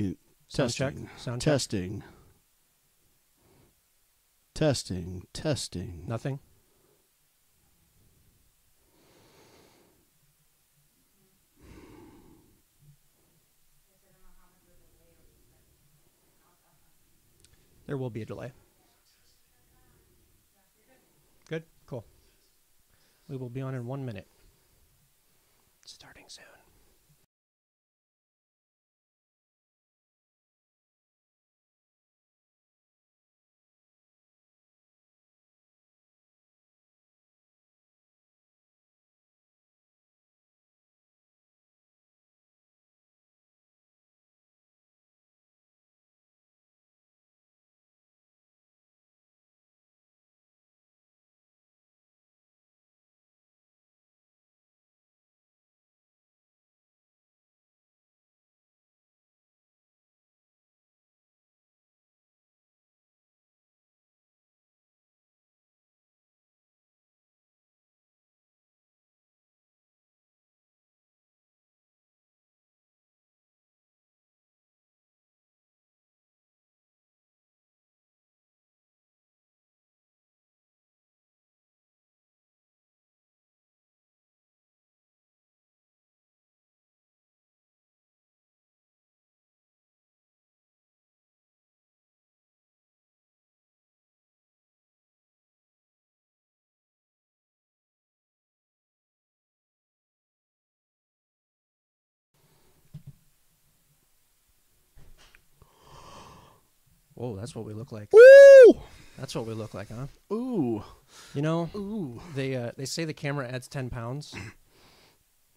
Can, Sound check. testing. Sound check. Testing. Testing. Testing. Nothing. There will be a delay. Good. Cool. We will be on in one minute. Starting soon. Whoa, that's what we look like. Ooh. That's what we look like, huh? Ooh. You know, Ooh. they uh, they say the camera adds ten pounds.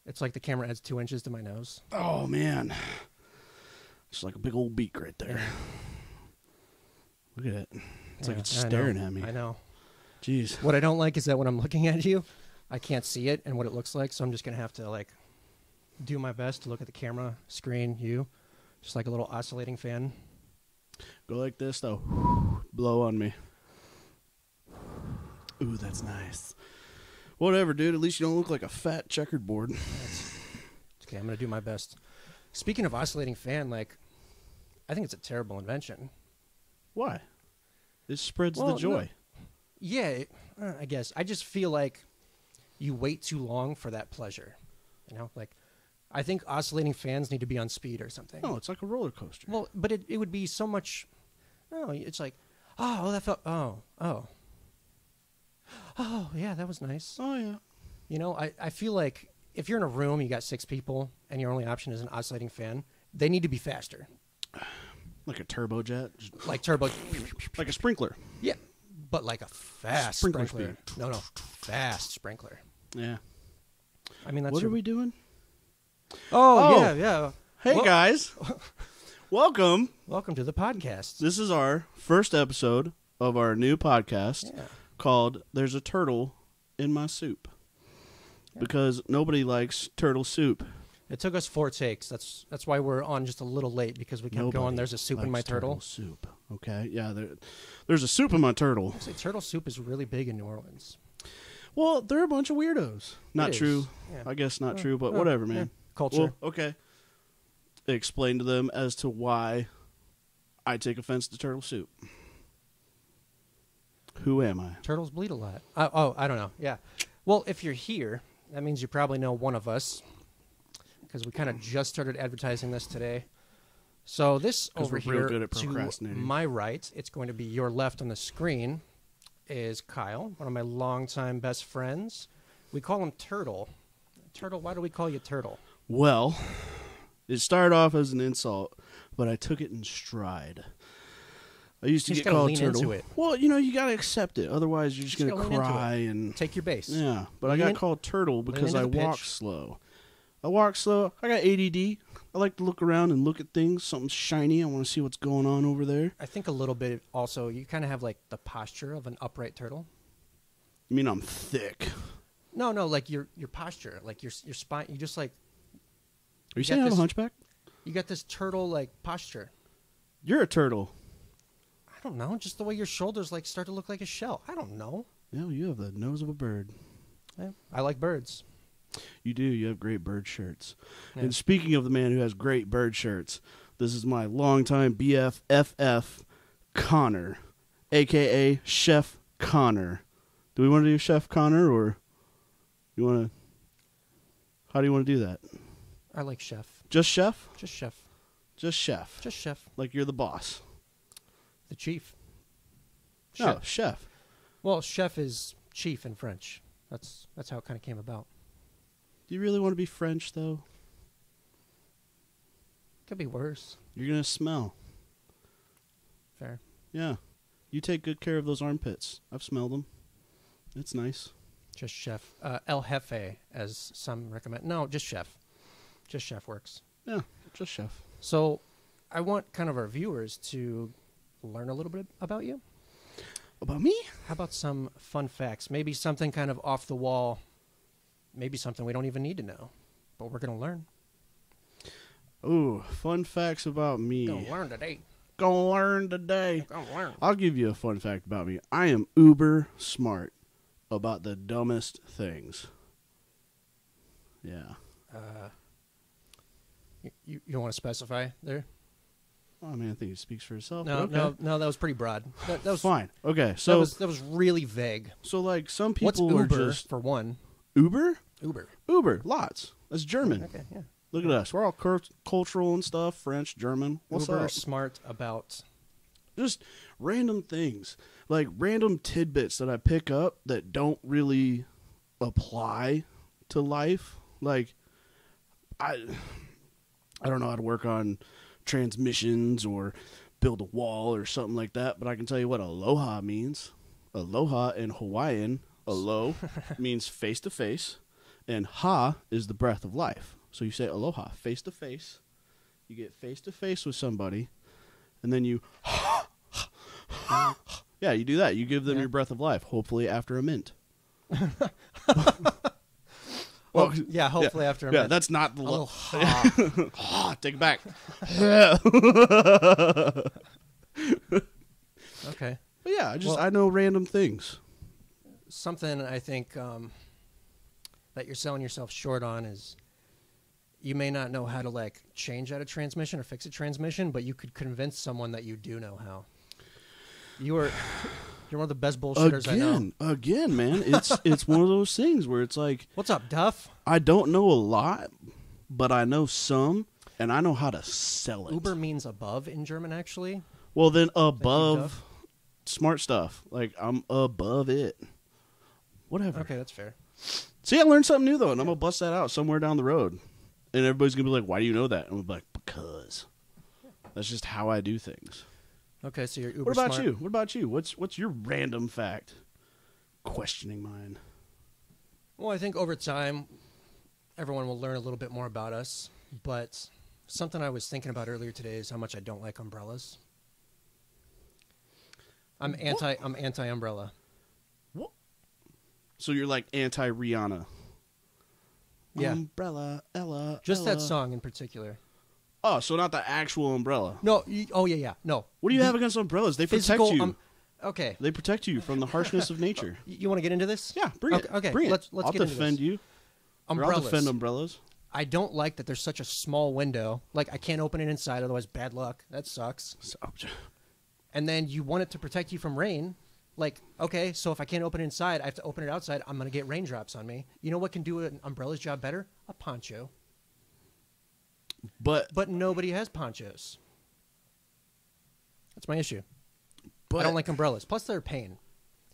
It's like the camera adds two inches to my nose. Oh man. It's like a big old beak right there. Look at it. It's like it's staring at me. I know. Jeez. What I don't like is that when I'm looking at you, I can't see it and what it looks like. So I'm just gonna have to like do my best to look at the camera screen, you, just like a little oscillating fan. Go like this though. Blow on me. Ooh, that's nice. Whatever, dude. At least you don't look like a fat checkered board. That's, okay, I'm gonna do my best. Speaking of oscillating fan, like, I think it's a terrible invention. Why? This spreads Well, the no. joy. Yeah, it- uh, I guess. I just feel like you wait too long for that pleasure. You know, like I think oscillating fans need to be on speed or something. No, it's like a roller coaster. Well, but it, it would be so much. No, it's like, oh, that felt. Oh, oh, oh, yeah, that was nice. oh yeah. You know, I, I feel like if you're in a room, you got six people, and your only option is an oscillating fan, they need to be faster, Like a turbojet. Like turbo. like a sprinkler. Yeah, but like a fast Sprinkler sprinkler. No, no, fast sprinkler. Yeah. I mean, that's what your- are we doing? Oh, Oh. yeah, yeah. Hey Well- guys. Welcome. Welcome to the podcast. This is our first episode of our new podcast Yeah. called There's a Turtle in My Soup. Because nobody likes turtle soup. It took us four takes. That's that's why we're on just a little late because we kept going. There's a soup in my likes turtle. Soup. Okay. Yeah, there, there's a soup in my turtle. Say turtle soup is really big in New Orleans. Well, they're a bunch of weirdos. Not true. Yeah. I guess not Uh, true, but uh, whatever, man. Culture. Well, okay. Explain to them as to why I take offense to turtle soup. Who am I? Turtles bleed a lot. Uh, oh, I don't know. Yeah. Well, if you're here, that means you probably know one of us because we kind of just started advertising this today. So this over here to my right, it's going to be your left on the screen, is Kyle, one of my longtime best friends. We call him Turtle. Turtle. Why do we call you Turtle? Well, it started off as an insult, but I took it in stride. I used to You get called lean turtle. into it. Well, you know, you got to accept it. Otherwise, you're just, Just going to gotta lean into it. cry and Take your base. yeah. But I got in- called turtle because I walk pitch. slow. I walk slow. I got ADD. I like to look around and look at things. Something shiny. I want to see what's going on over there. I think a little bit also. You kind of have like the posture of an upright turtle. You mean I'm thick? No, no, like your your posture, like your your spine. You just like Are you You saying I'm a hunchback? you got this turtle like posture. You're a turtle. I don't know, just the way your shoulders like start to look like a shell. I don't know. No, you have the nose of a bird. Eh, I like birds. You do. You have great bird shirts. Yeah. And speaking of the man who has great bird shirts, This is my longtime BFFF, Connor, aka Chef Connor. Do we want to do Chef Connor or you want to? How do you want to do that? I like chef. Just Chef? Just chef. Just Chef. Just chef. like you're the boss. The chief. No, Chef. Chef. Well, chef is chief in French. That's that's how it kind of came about. Do you really want to be French though? Could be worse. You're gonna smell. Fair. Yeah. You take good care of those armpits. I've smelled them. It's nice. Just chef. Uh, El Jefe, as some recommend. No, just chef. Just chef works. Yeah, just chef. So, I want kind of our viewers to learn a little bit about you. About me? How about some fun facts? Maybe something kind of off the wall. Maybe something we don't even need to know, but we're gonna learn. Ooh, fun facts about me. Gonna learn today. Gonna learn today. Gonna learn. I'll give you a fun fact about me. I am uber smart about the dumbest things. Yeah. Uh, you, you, don't want to specify there? I mean, I think it speaks for itself. No, okay. no, no. That was pretty broad. That, that was Fine. Okay. that So was that was really vague. so like some What's people are Uber just for one? Uber? Uber. Uber, lots. That's German. Okay, yeah. Look at us. We're all cur- cultural and stuff. French, German. What's Uber up? smart about Just random things, like random tidbits that I pick up that don't really apply to life. Like, I, I don't know how to work on transmissions or build a wall or something like that, but I can tell you what aloha means. Aloha in Hawaiian, alo means face to face, and ha is the breath of life. So you say aloha, face to face. You get face to face with somebody, and then you, yeah, you do that. You give them Yeah. your breath of life, hopefully after a mint. Well, yeah. Hopefully after a yeah, minute. that's not the a lo- little ha. Ah, take it back. okay. But yeah, I just Well- I know random things. Something I think um, that you're selling yourself short on is you may not know how to like change out a transmission or fix a transmission, but you could convince someone that you do know how. You are you're one of the best bullshitters I know. Again, again, man, it's it's one of those things where it's like What's up, Duff? I don't know a lot, but I know some, and I know how to sell it. Uber means above in German, actually. Well, then above smart stuff, like I'm above it. Whatever. Okay, that's fair. See, I learned something new though, and I'm gonna bust that out somewhere down the road, and everybody's gonna be like, "Why do you know that?" And I'm like, "Because that's just how I do things." Okay, so you're Uber what about smart. you? What about you? What's what's your random fact? Questioning mine. Well, I think over time, everyone will learn a little bit more about us. But something I was thinking about earlier today is how much I don't like umbrellas. I'm anti. I'm anti umbrella. What? So you're like anti Rihanna. Yeah. Umbrella, Ella. Just that song in particular. Oh, so not the actual umbrella. No. You, oh yeah, yeah. No. What do you The have against umbrellas? They protect physical, you. um, okay. they protect you from the harshness of nature. You, you want to get into this? Yeah, bring okay, it. Okay. bring let's it. let's I'll get into defend this. you. Or I'll Umbrellas. defend umbrellas. I don't like that there's such a small window. Like I can't open it inside, otherwise bad luck. That sucks. So, and then you want it to protect you from rain. Like, okay, so if I can't open it inside, I have to open it outside. I'm gonna get raindrops on me. You know what can do an umbrella's job better? A poncho. But But nobody has ponchos. That's my issue. but I don't like umbrellas. Plus, they're a pain.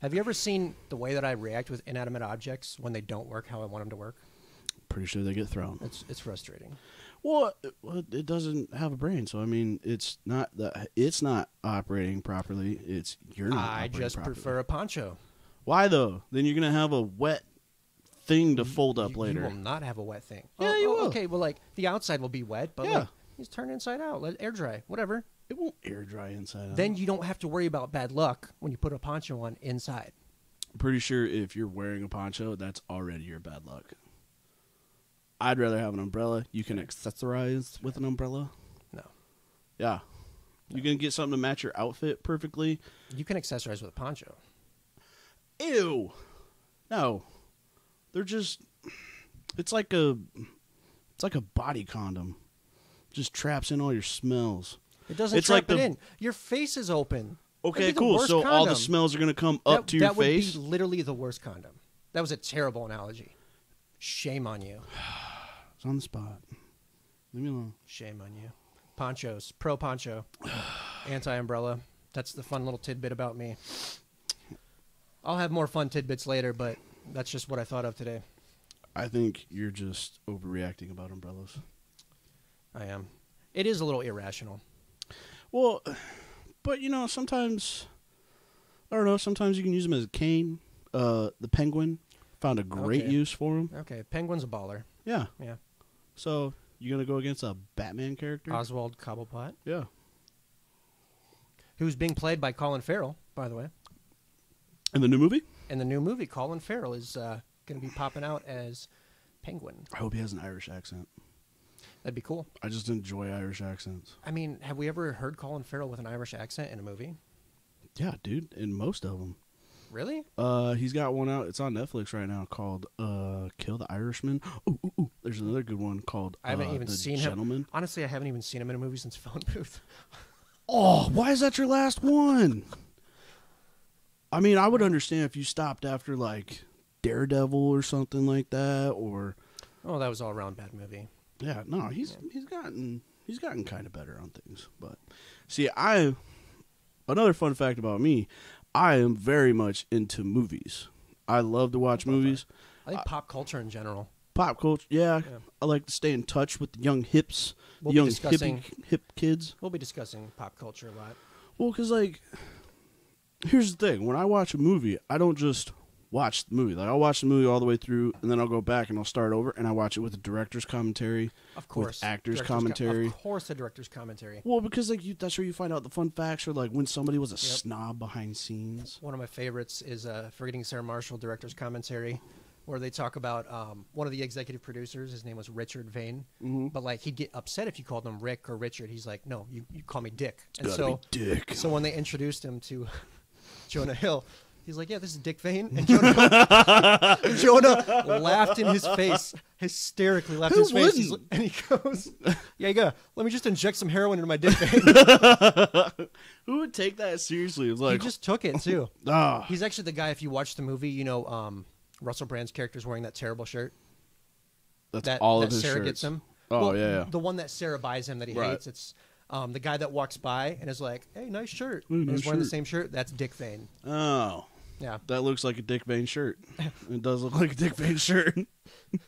Have you ever seen the way that I react with inanimate objects when they don't work how I want them to work? pretty sure they get thrown. It's it's frustrating. Well, it, well, it doesn't have a brain, so I mean, it's not the it's not operating properly. It's you're not. I just properly. prefer a poncho. Why though? Then you're gonna have a wet thing to fold up You- later. You will not have a wet thing. Yeah, oh, you oh, will. Okay, well, like the outside will be wet, but Yeah. like just turn inside out, let air dry, whatever. It won't air dry inside. out. Then you don't have to worry about bad luck when you put a poncho on inside. I'm pretty sure if you're wearing a poncho, that's already your bad luck. I'd rather have an umbrella. You can accessorize with an umbrella. No, Yeah, you can get something to match your outfit perfectly. you can accessorize with a poncho. Ew. No. They're just it's like a it's like a body condom. Just traps in all your smells. It doesn't It's trap like it the- in. Your face is open. Okay, cool. So all the smells are gonna come up that, to your face. that would be literally the worst condom. That was a terrible analogy. Shame on you. It's on the spot. Leave me alone. Shame on you. Ponchos. Pro poncho. Anti umbrella. That's the fun little tidbit about me. I'll have more fun tidbits later, but that's just what I thought of today. I think you're just overreacting about umbrellas. I am. It is a little irrational. Well, but you know, sometimes I don't know. Sometimes you can use them as a cane. Uh, the penguin found a great Okay. use for him. Okay, Penguin's a baller. Yeah. Yeah. So you gonna go against a Batman character? Oswald Cobblepot, yeah. who's being played by Colin Farrell, by the way. In the new movie, In the new movie, Colin Farrell is uh, going to be popping out as Penguin. I hope he has an Irish accent. That'd be cool. I just enjoy Irish accents. I mean, have we ever heard Colin Farrell with an Irish accent in a movie? Yeah, dude. In most of them. Really? Uh, he's got one out. It's on Netflix right now called uh, "Kill the Irishman." Ooh, ooh, ooh. There's another good one called I haven't uh, even the seen Gentleman. him. Honestly, I haven't even seen him in a movie since Phone Booth. Oh, why is that your last one? I mean, I would understand if you stopped after like Daredevil or something like that, or Oh, that was all around bad movie. yeah, no, he's he's gotten he's gotten kind of better on things. But see, I another fun fact about me, I am very much into movies. I love to watch movies, I think pop culture in general. pop culture. Yeah, Yeah. I like to stay in touch with the young hips, We'll the young hip kids. We'll be discussing pop culture a lot. Well, because like, here's the thing: when I watch a movie, I don't just watch the movie. Like, I'll watch the movie all the way through, and then I'll go back and I'll start over, and I watch it with the director's commentary. Of course, actors' Director's co- commentary. of course, the director's commentary. Well, because like you, that's where you find out the fun facts, or like when somebody was a snob behind scenes. One of my favorites is uh, Forgetting Sarah Marshall, director's commentary, where they talk about um, one of the executive producers. His name was Richard Vane, Mm-hmm. but like he'd get upset if you called him Rick or Richard. He's like, no, you, you call me Dick. And Gotta so, be Dick. so when they introduced him to Jonah Hill, he's like, yeah, this is Dick Vane, and Jonah, Jonah laughed in his face, hysterically laughed in his face, wouldn't? like- and he goes, yeah, you go. Let me just inject some heroin into my Dick Vane. Who would take that seriously? It's he just took it too. ah, He's actually the guy. If you watch the movie, you know um, Russell Brand's character is wearing that terrible shirt. that's that all that of his Sarah shirts. gets him. Oh Well, yeah, yeah. the one that Sarah buys him that he Right. hates. It's um, the guy that walks by and is like, "Hey, nice shirt." Ooh, and nice he's wearing the shirt. same shirt. That's Dick Vane. Oh, Yeah, that looks like a Dick Vane shirt. it does look like a Dick Vane shirt.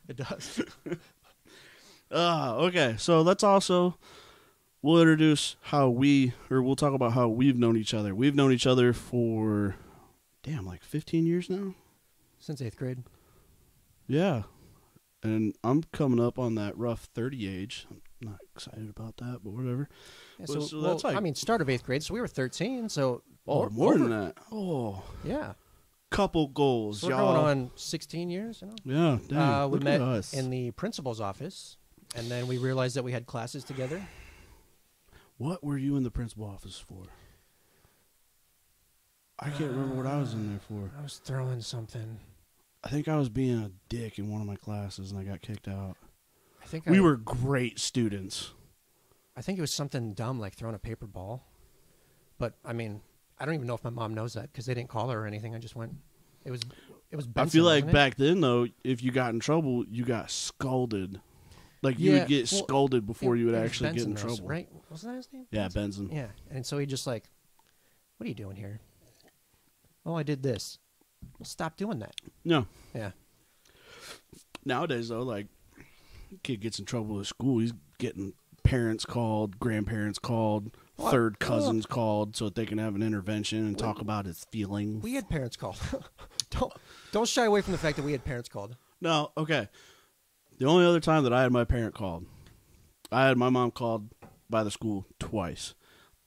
it does. Ah, okay. So let's also we'll introduce how we or we'll talk about how we've known each other. We've known each other for damn like 15 years now. Since eighth grade. Yeah. And I'm coming up on that rough 30 age. I'm not excited about that, but whatever. Yeah, Well, so, so well, that's like- I mean, start of eighth grade. So we were thirteen. So Oh, o- more than that. Oh, Yeah, couple goals, so we're y'all. going on sixteen years. You know, Yeah, dang. uh, we met in the principal's office, and then we realized that we had classes together. what were you in the principal office for? I can't remember what I was in there for. I was throwing something. I think I was being a dick in one of my classes and I got kicked out. I think We I, were great students. I think it was something dumb like throwing a paper ball. But I mean, I don't even know if my mom knows that because they didn't call her or anything. I just went. It was. It was. Benson, I feel like it? back then though, if you got in trouble, you got scolded. Like you Yeah, would get well, scolded before It- you would actually get in Benson, trouble. right? Wasn't that his name? Yeah, Benson? Benson. Yeah, and so he just like, what are you doing here? Oh, I did this. Well, stop doing that. No. Yeah. Nowadays though, like kid gets in trouble at school, he's getting parents called, grandparents called, What? third cousins called so that they can have an intervention and talk about his feelings. We had parents called. don't don't shy away from the fact that we had parents called. No, okay. The only other time that I had my parent called, I had my mom called by the school twice.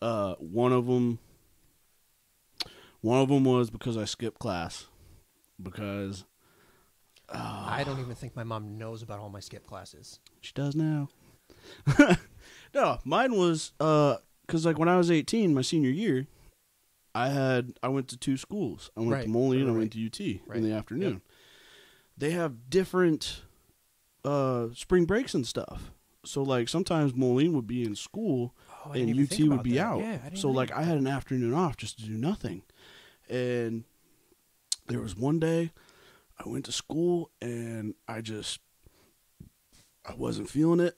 Uh, one of them, one of them was because I skipped class, because I don't even think my mom knows about all my skip classes. she does now. no, mine was because like when I was eighteen, my senior year, I had I went to two schools. I went Right, to Moline and I went to UT right. in the afternoon. They have different uh, spring breaks and stuff. So like sometimes Moline would be in school Oh, and UT would be that. out. Yeah, so like I had an afternoon off just to do nothing. And there was one day I went to school and I just I wasn't feeling it.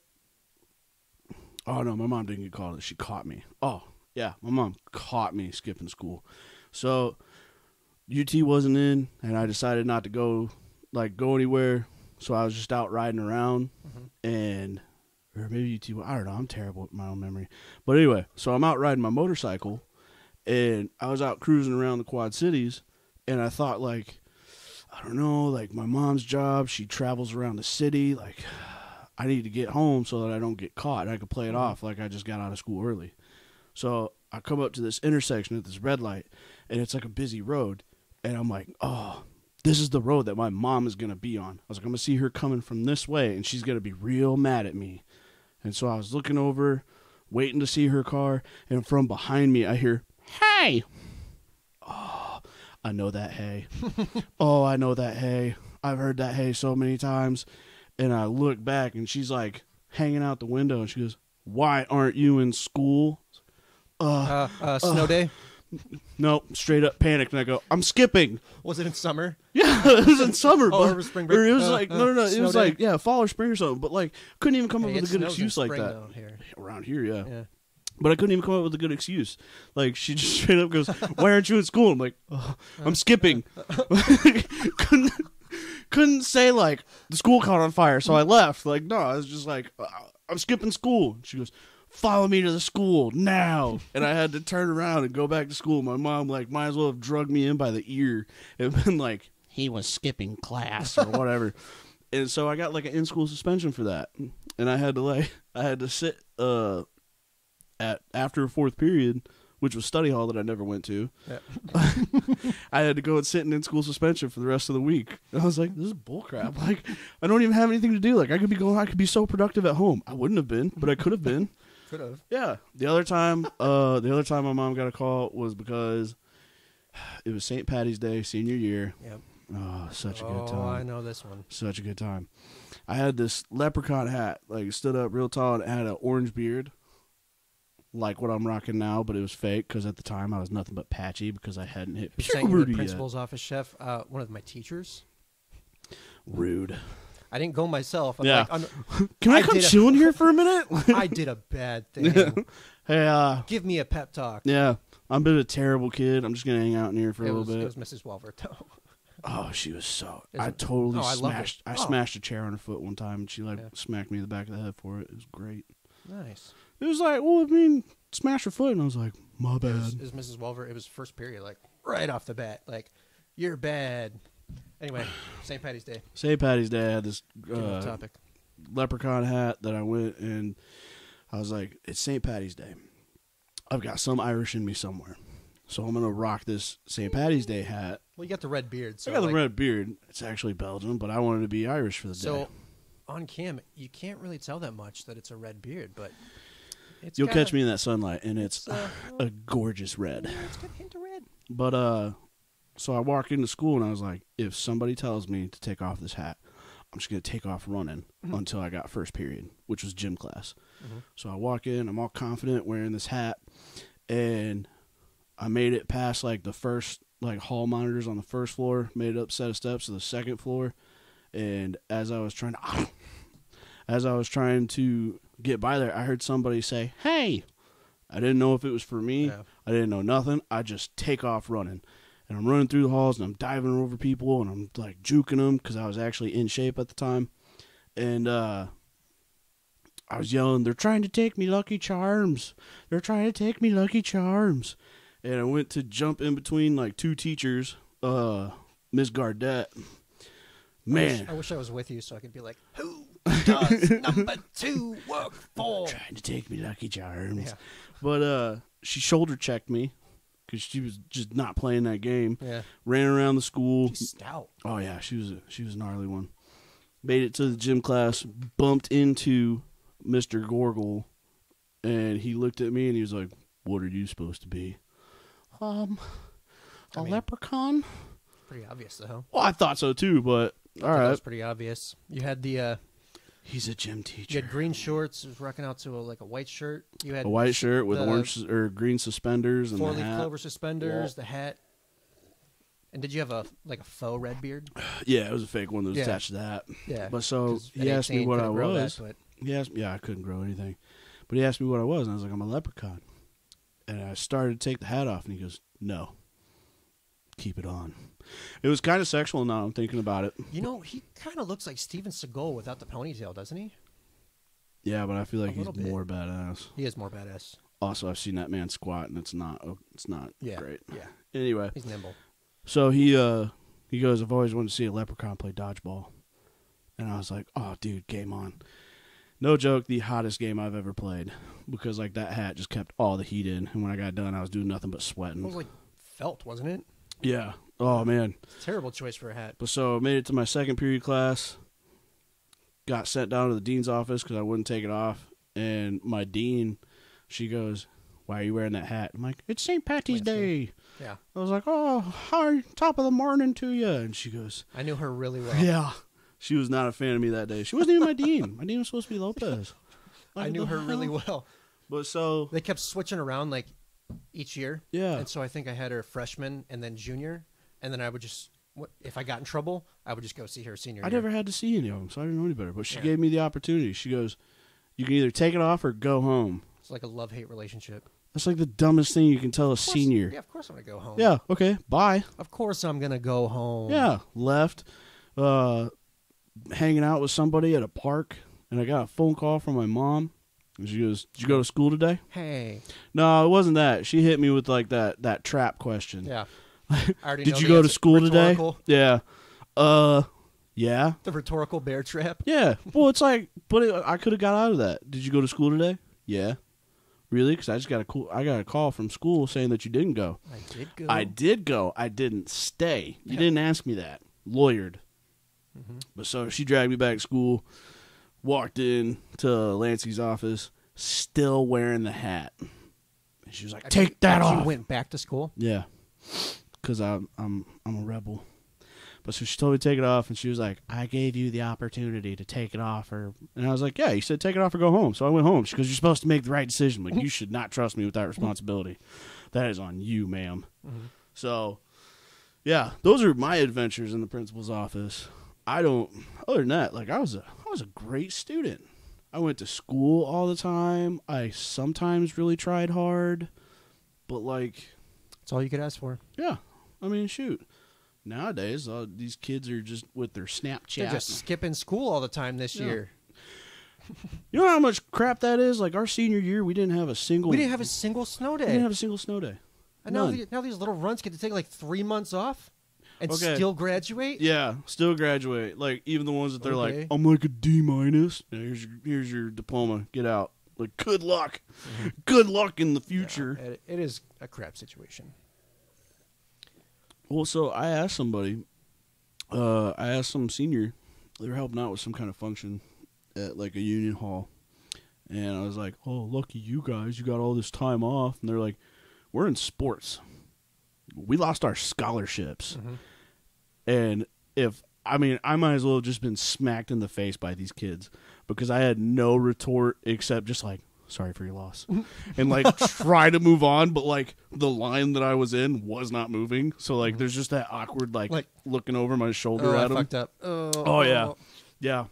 Oh no, my mom didn't get called. She caught me. Oh, yeah, my mom caught me skipping school. So UT wasn't in and I decided not to go like go anywhere. So I was just out riding around Mhm. and or maybe UT I don't know, I'm terrible with my own memory. But anyway, so I'm out riding my motorcycle and I was out cruising around the Quad Cities and I thought like I don't know, like my mom's job, she travels around the city, like I need to get home so that I don't get caught. I could play it Mhm. off like I just got out of school early. So I come up to this intersection at this red light and it's like a busy road and I'm like, "Oh, this is the road that my mom is going to be on." I was like, "I'm going to see her coming from this way and she's going to be real mad at me." And so I was looking over, waiting to see her car, and from behind me I hear, "Hey!" Oh, I know that hey. oh, I know that hey. I've heard that hey so many times. And I look back and she's like hanging out the window and she goes, "Why aren't you in school?" Uh, Uh, uh, snow day. no, straight up panicked and I go, "I'm skipping." Was it in summer? Yeah, it was in summer, Oh, but spring break? or it was Uh, like uh, no, no, no. It was day? like yeah, fall or spring or something. But like, couldn't even come Hey, up with a good excuse like that here. around here. Yeah. Yeah. But I couldn't even come up with a good excuse. Like she just straight up goes, "Why aren't you in school?" I'm like, "Oh, "I'm skipping." couldn't couldn't say like the school caught on fire, so I left. Like no, I was just like, "Uh, "I'm skipping school." She goes. Follow me to the school now, and I had to turn around and go back to school. My mom like might as well have drugged me in by the ear and been like, he was skipping class or whatever. and so I got like an in school suspension for that. And I had to like I had to sit uh at after a fourth period, which was study hall that I never went to. Yeah. I had to go and sit in in school suspension for the rest of the week. And I was like, this is bullcrap. Like I don't even have anything to do. Like I could be going I could be so productive at home. I wouldn't have been, but I could have been. Could have. Yeah. The other time, uh, the other time my mom got a call was because it was St. Patty's Day, senior year. Yep. Oh, such a oh, good time. Oh, I know this one. Such a good time. I had this leprechaun hat, like stood up real tall, and had an orange beard, like what I'm rocking now, but it was fake because at the time I was nothing but patchy because I hadn't hit Who sent you to puberty the yet. principal's office, chef? Uh, one of my teachers. Rude. I didn't go myself. I'm Yeah. like, I'm- Can I, I come chill in here for a minute? I did a bad thing. hey, uh, Give me a pep talk. yeah, I'm been a terrible kid. I'm just gonna hang out in here for a little was, bit. it was Mrs. Welver, though. Oh, she was so. Is I totally Oh, I smashed. I Oh. smashed a chair on her foot one time, and she like Yeah. smacked me in the back of the head for it. It was great. Nice. It was like, well, I mean, smash her foot, and I was like, my It was, bad. it was Mrs. Welver. It was first period, like right off the bat. Like, you're bad. Anyway, St. Patty's Day. St. Patty's Day, I had this uh, topic. leprechaun hat that I went and I was like, it's St. Patty's Day. I've got some Irish in me somewhere, so I'm gonna rock this St. Patty's Day hat. Well, you got the red beard. So I got like, the red beard. It's actually Belgian, but I wanted to be Irish for the So day. So, on cam, you can't really tell that much that it's a red beard, but it's You'll catch a- me in that sunlight, and it's It's, uh, a gorgeous red. it's got a hint of red. But uh so I walked into school and I was like, if somebody tells me to take off this hat, I'm just gonna take off running Mhm. until I got first period, which was gym class. Mhm. So I walk in, I'm all confident wearing this hat, and I made it past like the first like hall monitors on the first floor, made it up set of steps to the second floor, and as I was trying to as I was trying to get by there, I heard somebody say, Hey I didn't know if it was for me. Yeah. I didn't know nothing. I just take off running. And I'm running through the halls and I'm diving over people and I'm like juking them because I was actually in shape at the time. And uh, I was yelling, They're trying to take me Lucky Charms. They're trying to take me Lucky Charms. And I went to jump in between like two teachers, uh, Miss Gardette. I wish, Man, I wish I was with you so I could be like, who does number two work for? trying to take me Lucky Charms. Yeah. But uh, she shoulder checked me because she was just not playing that game. Yeah. Ran around the school. She's stout. Oh yeah, she was a, she was a gnarly one. Made it to the gym class, bumped into Mr. Gorgle, and he looked at me and he was like, "What are you supposed to be?" Um, a I mean- leprechaun. Pretty obvious though. Well, I thought so too, but all That right. was pretty obvious. You had the uh, He's a gym teacher. You had green shorts, was rocking out to a, like a white shirt. You had A white shirt with the orange or green suspenders and four the leaf hat. clover suspenders, the hat. And did you have a like a faux red beard? Yeah, it was a fake one that was Yeah. attached to that. Yeah. But so he asked me what I couldn't that, was. but He asked me, yeah, I couldn't grow anything. But he asked me what I was, and I was like, I'm a leprechaun. And I started to take the hat off, and he goes, No, keep it on. It was kind of sexual now I'm thinking about it. you know, he kind of looks like Steven Seagal without the ponytail, doesn't he? Yeah, but I feel like he's bit. more badass. He is more badass. Also, I've seen that man squat, and it's not, it's not Yeah. great. Yeah. Anyway, He's nimble. so he uh he goes, I've always wanted to see a leprechaun play dodgeball, and I was like, Oh, dude, game on. No joke, the hottest game I've ever played because like that hat just kept all the heat in, and when I got done, I was doing nothing but sweating. It was like felt, wasn't it? Yeah. Oh man. Terrible choice for a hat. But so I made it to my second period class. Got sent down to the dean's office because I wouldn't take it off, and my dean, she goes, "Why are you wearing that hat?" I'm like, "It's St. Patty's Day." Yeah. I was like, "Oh, hi, top of the morning to you," and she goes, I knew her really well. "Yeah." She was not a fan of me that day. She wasn't even my dean. My dean was supposed to be Lopez. I Like, knew the her really hell? well. But so They kept switching around like each year. yeah, And so I think I had her freshman and then junior, and then I would just what- if I got in trouble, I would just go see her senior I year. never had to see any of them, so I didn't know any better. But she Yeah. gave me the opportunity. She goes, "You can either take it off or go home." It's like a love hate relationship. That's like the dumbest thing you can tell a senior. Yeah, of course I'm gonna go home. Yeah, okay, bye. Of course I'm gonna go home. Yeah, left, uh, hanging out with somebody at a park, and I got a phone call from my mom. She goes, "Did you go to school today?" Hey. No, it wasn't that. She hit me with like that that trap question. Yeah. Did you go to school today? Yeah. Uh, yeah, The rhetorical bear trap. yeah. Well, it's like, but it, I could have got out of that. Did you go to school today? Yeah. Really? Because I just got a cool. I got a call from school saying that you didn't go. I did go. I did go. I didn't stay. You Yeah. didn't ask me that. Lawyered. Mhm. But so she dragged me back to school, walked in to Lancey's office, still wearing the hat. And she was like, "Take that off." went back to school. Yeah, because I'm I'm I'm a rebel. But so she told me to take it off, and she was like, "I gave you the opportunity to take it off," or and I was like, "Yeah, you said take it off or go home." So I went home because you're supposed to make the right decision. Like you should not trust me with that responsibility. That is on you, madam Mhm. So, yeah, those are my adventures in the principal's office. I don't. Other than that, like I was a I was a great student. I went to school all the time. I sometimes really tried hard, but like That's all you could ask for. yeah, I mean, shoot. Nowadays, uh, these kids are just with their Snapchat. They're just skipping school all the time this Yeah. year. You know how much crap that is? Like our senior year, we didn't have a single. We didn't have a single snow day. we didn't have a single snow day. and now, none. the, now these little runs get to take like three months off and Okay. still graduate. Yeah, still graduate. Like even the ones that they're Okay. like, I'm like a D minus. Yeah, Here's your here's your diploma. Get out. Like good luck. Good luck in the Mm-hmm. Yeah, future. it- it is a crap situation. Well, so I asked somebody. Uh, I asked some senior. They were helping out with some kind of function at like a union hall, and I was like, "Oh, lucky you guys! You got all this time off." And they're like, "We're in sports. We lost our scholarships, Mhm. and if I mean, I might as well have just been smacked in the face by these kids because I had no retort except just like." Sorry for your loss, and like try to move on, but like the line that I was in was not moving. So like, there's just that awkward like, Like- looking over my shoulder Oh, I at him. fucked up. Oh, Oh, yeah. Yeah.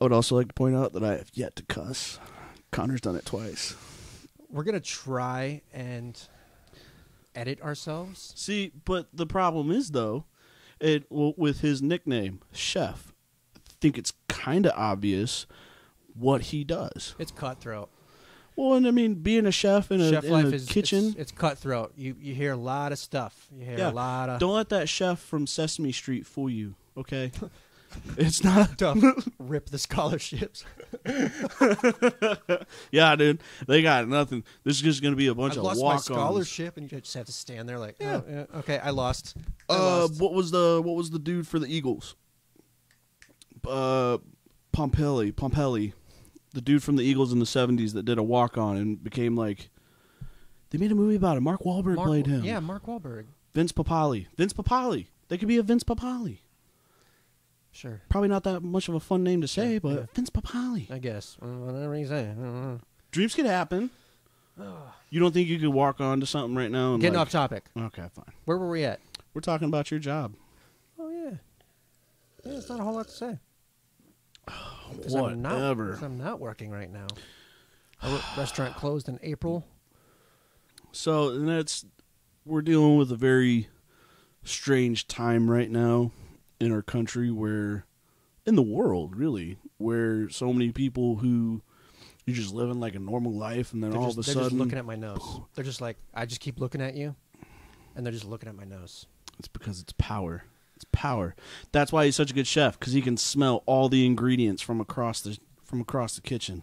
I would also like to point out that I have yet to cuss. Connor's done it twice. We're gonna try and edit ourselves. See, but the problem is though, it well, with his nickname Chef, I think it's kind of obvious what he does. It's cutthroat. Well, and I mean, being a chef in a, Chef in a is kitchen. It's, it's cutthroat. You you hear a lot of stuff. You hear Yeah. a lot of don't let that chef from Sesame Street fool you. Okay, it's not. stuff. Rip the scholarships. Yeah, dude, they got nothing. This is just gonna be a bunch I of lost my walk-ons. scholarship, and you just have to stand there like, Yeah. oh, yeah, okay, I lost. I Uh, lost. what was the what was the dude for the Eagles? Uh, Pompelli, Pompelli, the dude from the Eagles in the '70s that did a walk on and became like. They made a movie about him. Mark Wahlberg Mark- played him. Yeah, Mark Wahlberg. Vince Papale. Vince Papale. They could be a Vince Papale. Sure. Probably not that much of a fun name to say, Yeah, but yeah. Vince Papale. I guess. Whatever you say. I don't know. Dreams could happen. You don't think you could walk on to something right now? And Getting like, off topic. Okay, fine. Where were we at? We're talking about your job. Oh yeah. Yeah, it's not a whole lot to say. 'Cause I'm not, I'm not working right now. Our restaurant closed in April. So and that's we're dealing with a very strange time right now in our country where in the world really where so many people who you're just living like a normal life and then They're, all just, of a they're sudden just looking at my nose. They're just like, I just keep looking at you, and they're just looking at my nose. it's because it's power. It's power. That's why he's such a good chef cuz he can smell all the ingredients from across the from across the kitchen.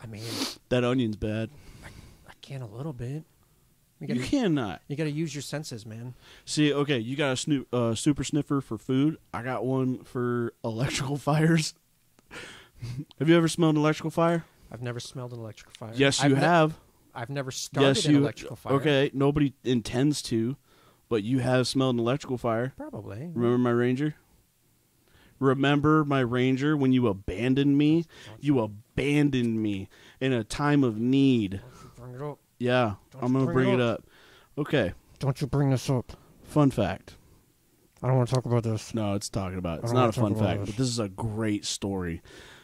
I mean, That onion's bad. I can a little bit. You You gotta, cannot. you gotta use your senses, man. See, okay, you got a snoop, uh, super sniffer for food. I got one for electrical fires. have you ever smelled an electrical fire? I've never smelled an electrical fire. Yes, I've you ne- have. I've never started yes, an electrical fire. Okay, nobody intends to, but you have smelled an electrical fire. Probably. Remember my ranger? Remember my ranger when you abandoned me? You abandoned me in a time of need. Bring it up. Yeah, Don't I'm you gonna bring it it up. Okay, Don't you bring this up. fun fact. I don't want to talk about this. No, it's talking about. It's don't a wanna talk fun about fact, this. but this is a great story.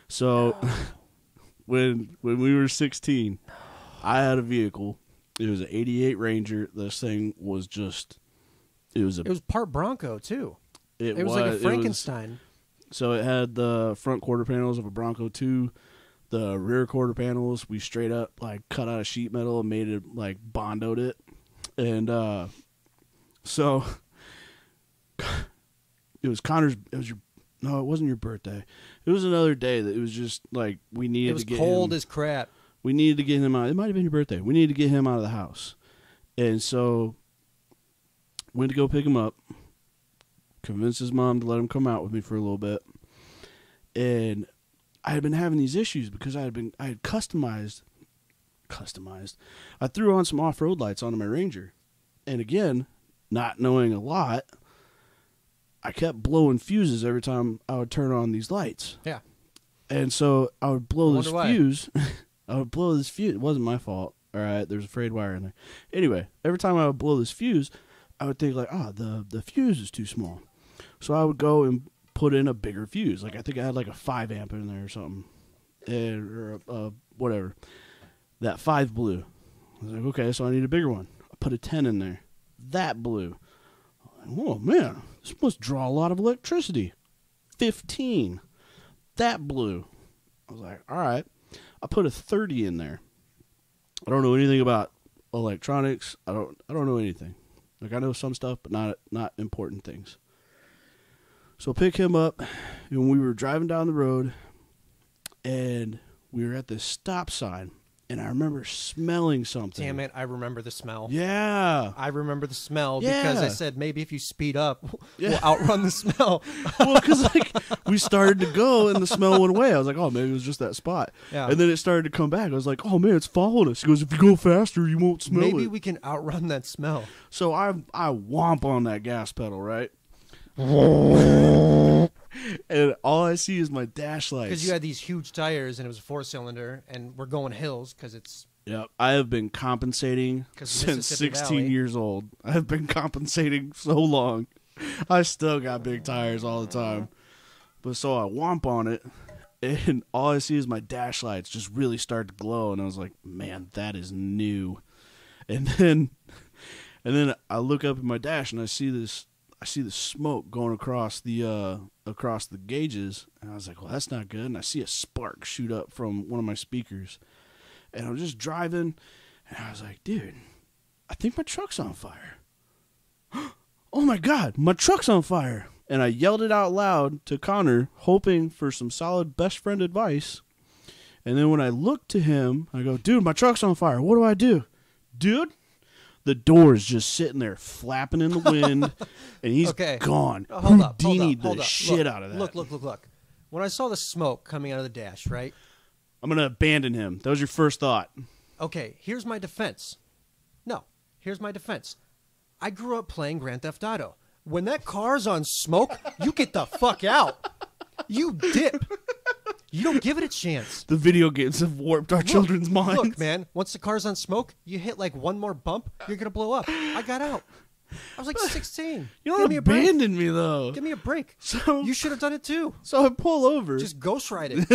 So, when when we were 16, I had a vehicle. It was an 88 Ranger. This thing was just it was a It was part Bronco too. it, It, was, like it a was- Frankenstein. so it had the front quarter panels of a Bronco 2, the rear quarter panels we straight up like cut out of sheet metal and made it like bondoed it. And uh so it was Connor's it was your no, it wasn't your birthday. It was another day that it was just like we needed It was to get cold him, as crap. we needed to get him out. It might have been your birthday. We needed to get him out of the house. And so went to go pick him up. Convinced his mom to let him come out with me for a little bit. And I had been having these issues because I had been I had customized customized. I threw on some off-road lights onto my Ranger. And again, not knowing a lot, I kept blowing fuses every time I would turn on these lights. Yeah. And so I would blow I this why. fuse. I would blow this fuse. It wasn't my fault. All right, there's a frayed wire in there. Anyway, every time I would blow this fuse, I would think like, ah, the the fuse is too small. So I would go and put in a bigger fuse. Like I think I had like a five amp in there or something, and, or uh, whatever. That five blew. I was like, okay, so I need a bigger one. I put a ten in there. That blew. Oh man, this must draw a lot of electricity. Fifteen. That blew. I was like, all right. I put a thirty in there. I don't know anything about electronics. I don't. I don't know anything. Like I know some stuff, but not not important things. So pick him up, and we were driving down the road, and we were at this stop sign, and I remember smelling something. Damn it! I remember the smell. Yeah. I remember the smell because I said maybe if you speed up, Yeah. we'll outrun the smell. well, because like we started to go and the smell went away. I was like, oh, maybe it was just that spot. Yeah. And then it started to come back. I was like, oh man, it's following us. He goes, if you go faster, you won't smell maybe it. we can outrun that smell. so I I womp on that gas pedal, right? And all I see is my dash lights. Because you had these huge tires and it was a four cylinder, and we're going hills because it's Yep. I have been compensating since 16 Valley. years old. I have been compensating so long. I still got big tires all the time. But so I womp on it, and all I see is my dash lights just really start to glow. And I was like, man, that is new. And then, and then I look up at my dash and I see this. I see the smoke going across the uh, across the gauges, and I was like, "Well, that's not good." And I see a spark shoot up from one of my speakers, and I'm just driving, and I was like, dude, I think my truck's on fire. oh my god, my truck's on fire. And I yelled it out loud to Connor, hoping for some solid best friend advice. And then when I looked to him, I go, dude, my truck's on fire. What do I do? Dude, the door is just sitting there flapping in the wind, and he's Okay. gone. Oh, hold up, hold up, hold the up. shit look, out of that. Look, look, look, look. When I saw the smoke coming out of the dash, right? I'm gonna abandon him. That was your first thought. Okay, here's my defense. No, here's my defense. I grew up playing Grand Theft Auto. when that car's on smoke, you get the fuck out. You dip. You don't give it a chance. The video games have warped our children's minds. Look, man, once the car's on smoke, you hit like one more bump, you're gonna blow up. I got out. I was like 16. You don't me abandon me though. Give me a break. So You should have done it too. so I pull over. Just ghost ride it.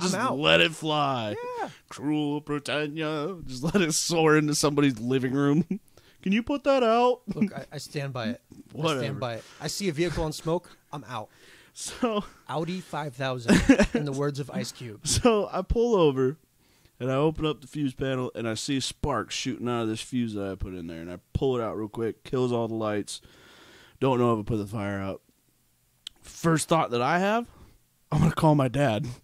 Just out. let it fly. Yeah. Cruel Britannia. Just let it soar into somebody's living room. Can you put that out? Look, I, I stand by it. Whatever. I stand by it. I see a vehicle on smoke, I'm out. So Audi 5000, in the words of Ice Cube. so I pull over and I open up the fuse panel and I see sparks shooting out of this fuse that I put in there and I pull it out real quick, kills all the lights. Don't know if I put the fire out. First thought that I have, I'm gonna call my dad.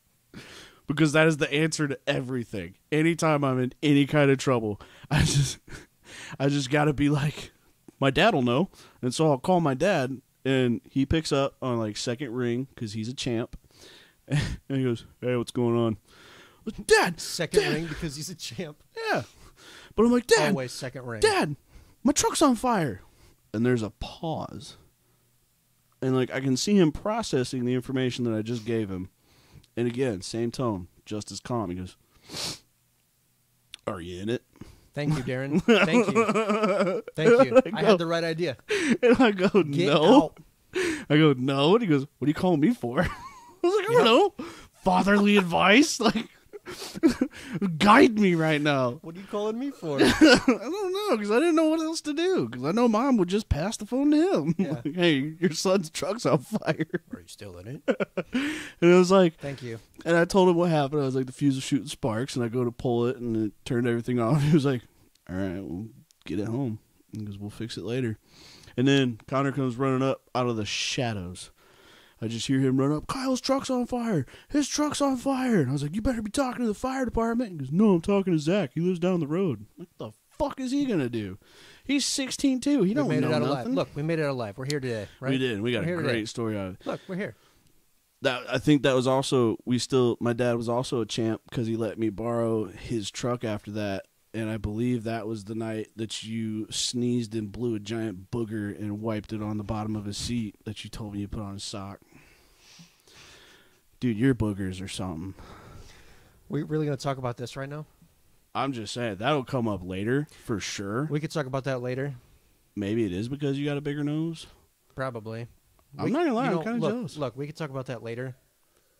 Because that is the answer to everything. Anytime I'm in any kind of trouble, I just I just gotta be like, my dad will know. And so I'll call my dad and he picks up on like second ring because he's a champ. And he goes, Hey, what's going on? Dad, Second Dad. ring because he's a champ. Yeah. But I'm like, Dad, Always second ring. Dad, my truck's on fire. And there's a pause. And like I can see him processing the information that I just gave him. And again, same tone, just as calm. He goes, Are you in it? Thank you, Darren. Thank you. Thank you. I had the right idea. And I go, Get No. out. I go, No. And he goes, What are you calling me for? I was like, I don't know. Fatherly advice? Like guide me right now. What are you calling me for? I don't know because I didn't know what else to do because I know mom would just pass the phone to him. Yeah. Like, hey, your son's truck's on fire. Are you still in it? And it was like, Thank you. and I told him what happened. I was like, the fuse was shooting sparks, and I go to pull it, and it turned everything off. He was like, all right, we'll get it home because we'll fix it later. And then Connor comes running up out of the shadows. I just hear him run up. Kyle's truck's on fire. His truck's on fire. And I was like, you better be talking to the fire department. He goes, no, I'm talking to Zach. He lives down the road. What the fuck is he gonna do? He's 16 too. He We don't made know it out nothing. alive. Look, we made it out alive. We're here today, right? we did. We got We're a great today. story out of it. Look, we're here. That I think that was also we still. My dad was also a champ because he let me borrow his truck after that. And I believe that was the night that you sneezed and blew a giant booger and wiped it on the bottom of his seat that you told me you put on his sock. Dude, your boogers or something. We really gonna talk about this right now? I'm just saying that'll come up later for sure. We could talk about that later. Maybe it is because you got a bigger nose. Probably. I'm We- not gonna lie, you I'm kinda look, jealous. Look, we could talk about that later,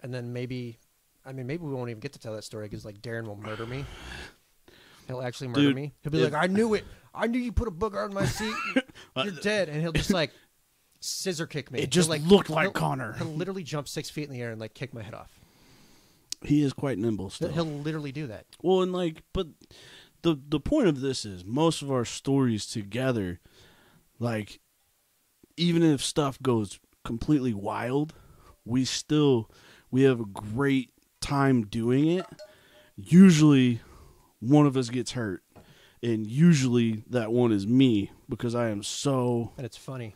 and then maybe, I mean, maybe we won't even get to tell that story because like Darren will murder me. He'll actually murder Dude, me. He'll be if- like, "I knew it. I knew you put a booger on my seat. You're dead." And he'll just like scissor kick me. It just He'll, looked like he'll- Connor. He'll literally jump six feet in the air and like kick my head off. He is quite nimble still. he'll literally do that. Well, and like, but the the point of this is most of our stories together, like, even if stuff goes completely wild, we still we have a great time doing it. Usually, one of us gets hurt, and usually that one is me because I am so. And it's funny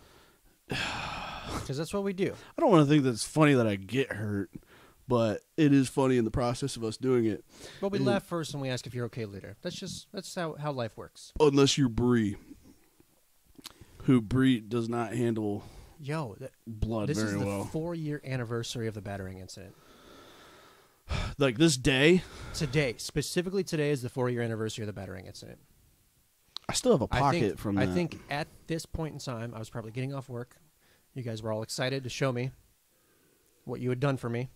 because that's what we do. I don't want to think that it's funny that I get hurt, but it is funny in the process of us doing it. But we Mm. laugh first and we ask if you're okay later. That's just that's how how life works. Unless you're Bree, who Bree does not handle Yo, th- blood this very is the well. four year anniversary of the battering incident. like this day, Today, specifically today, is the four year anniversary of the battering incident. I still have a pocket think, from I that. think at this point in time, I was probably getting off work. You guys were all excited to show me what you had done for me,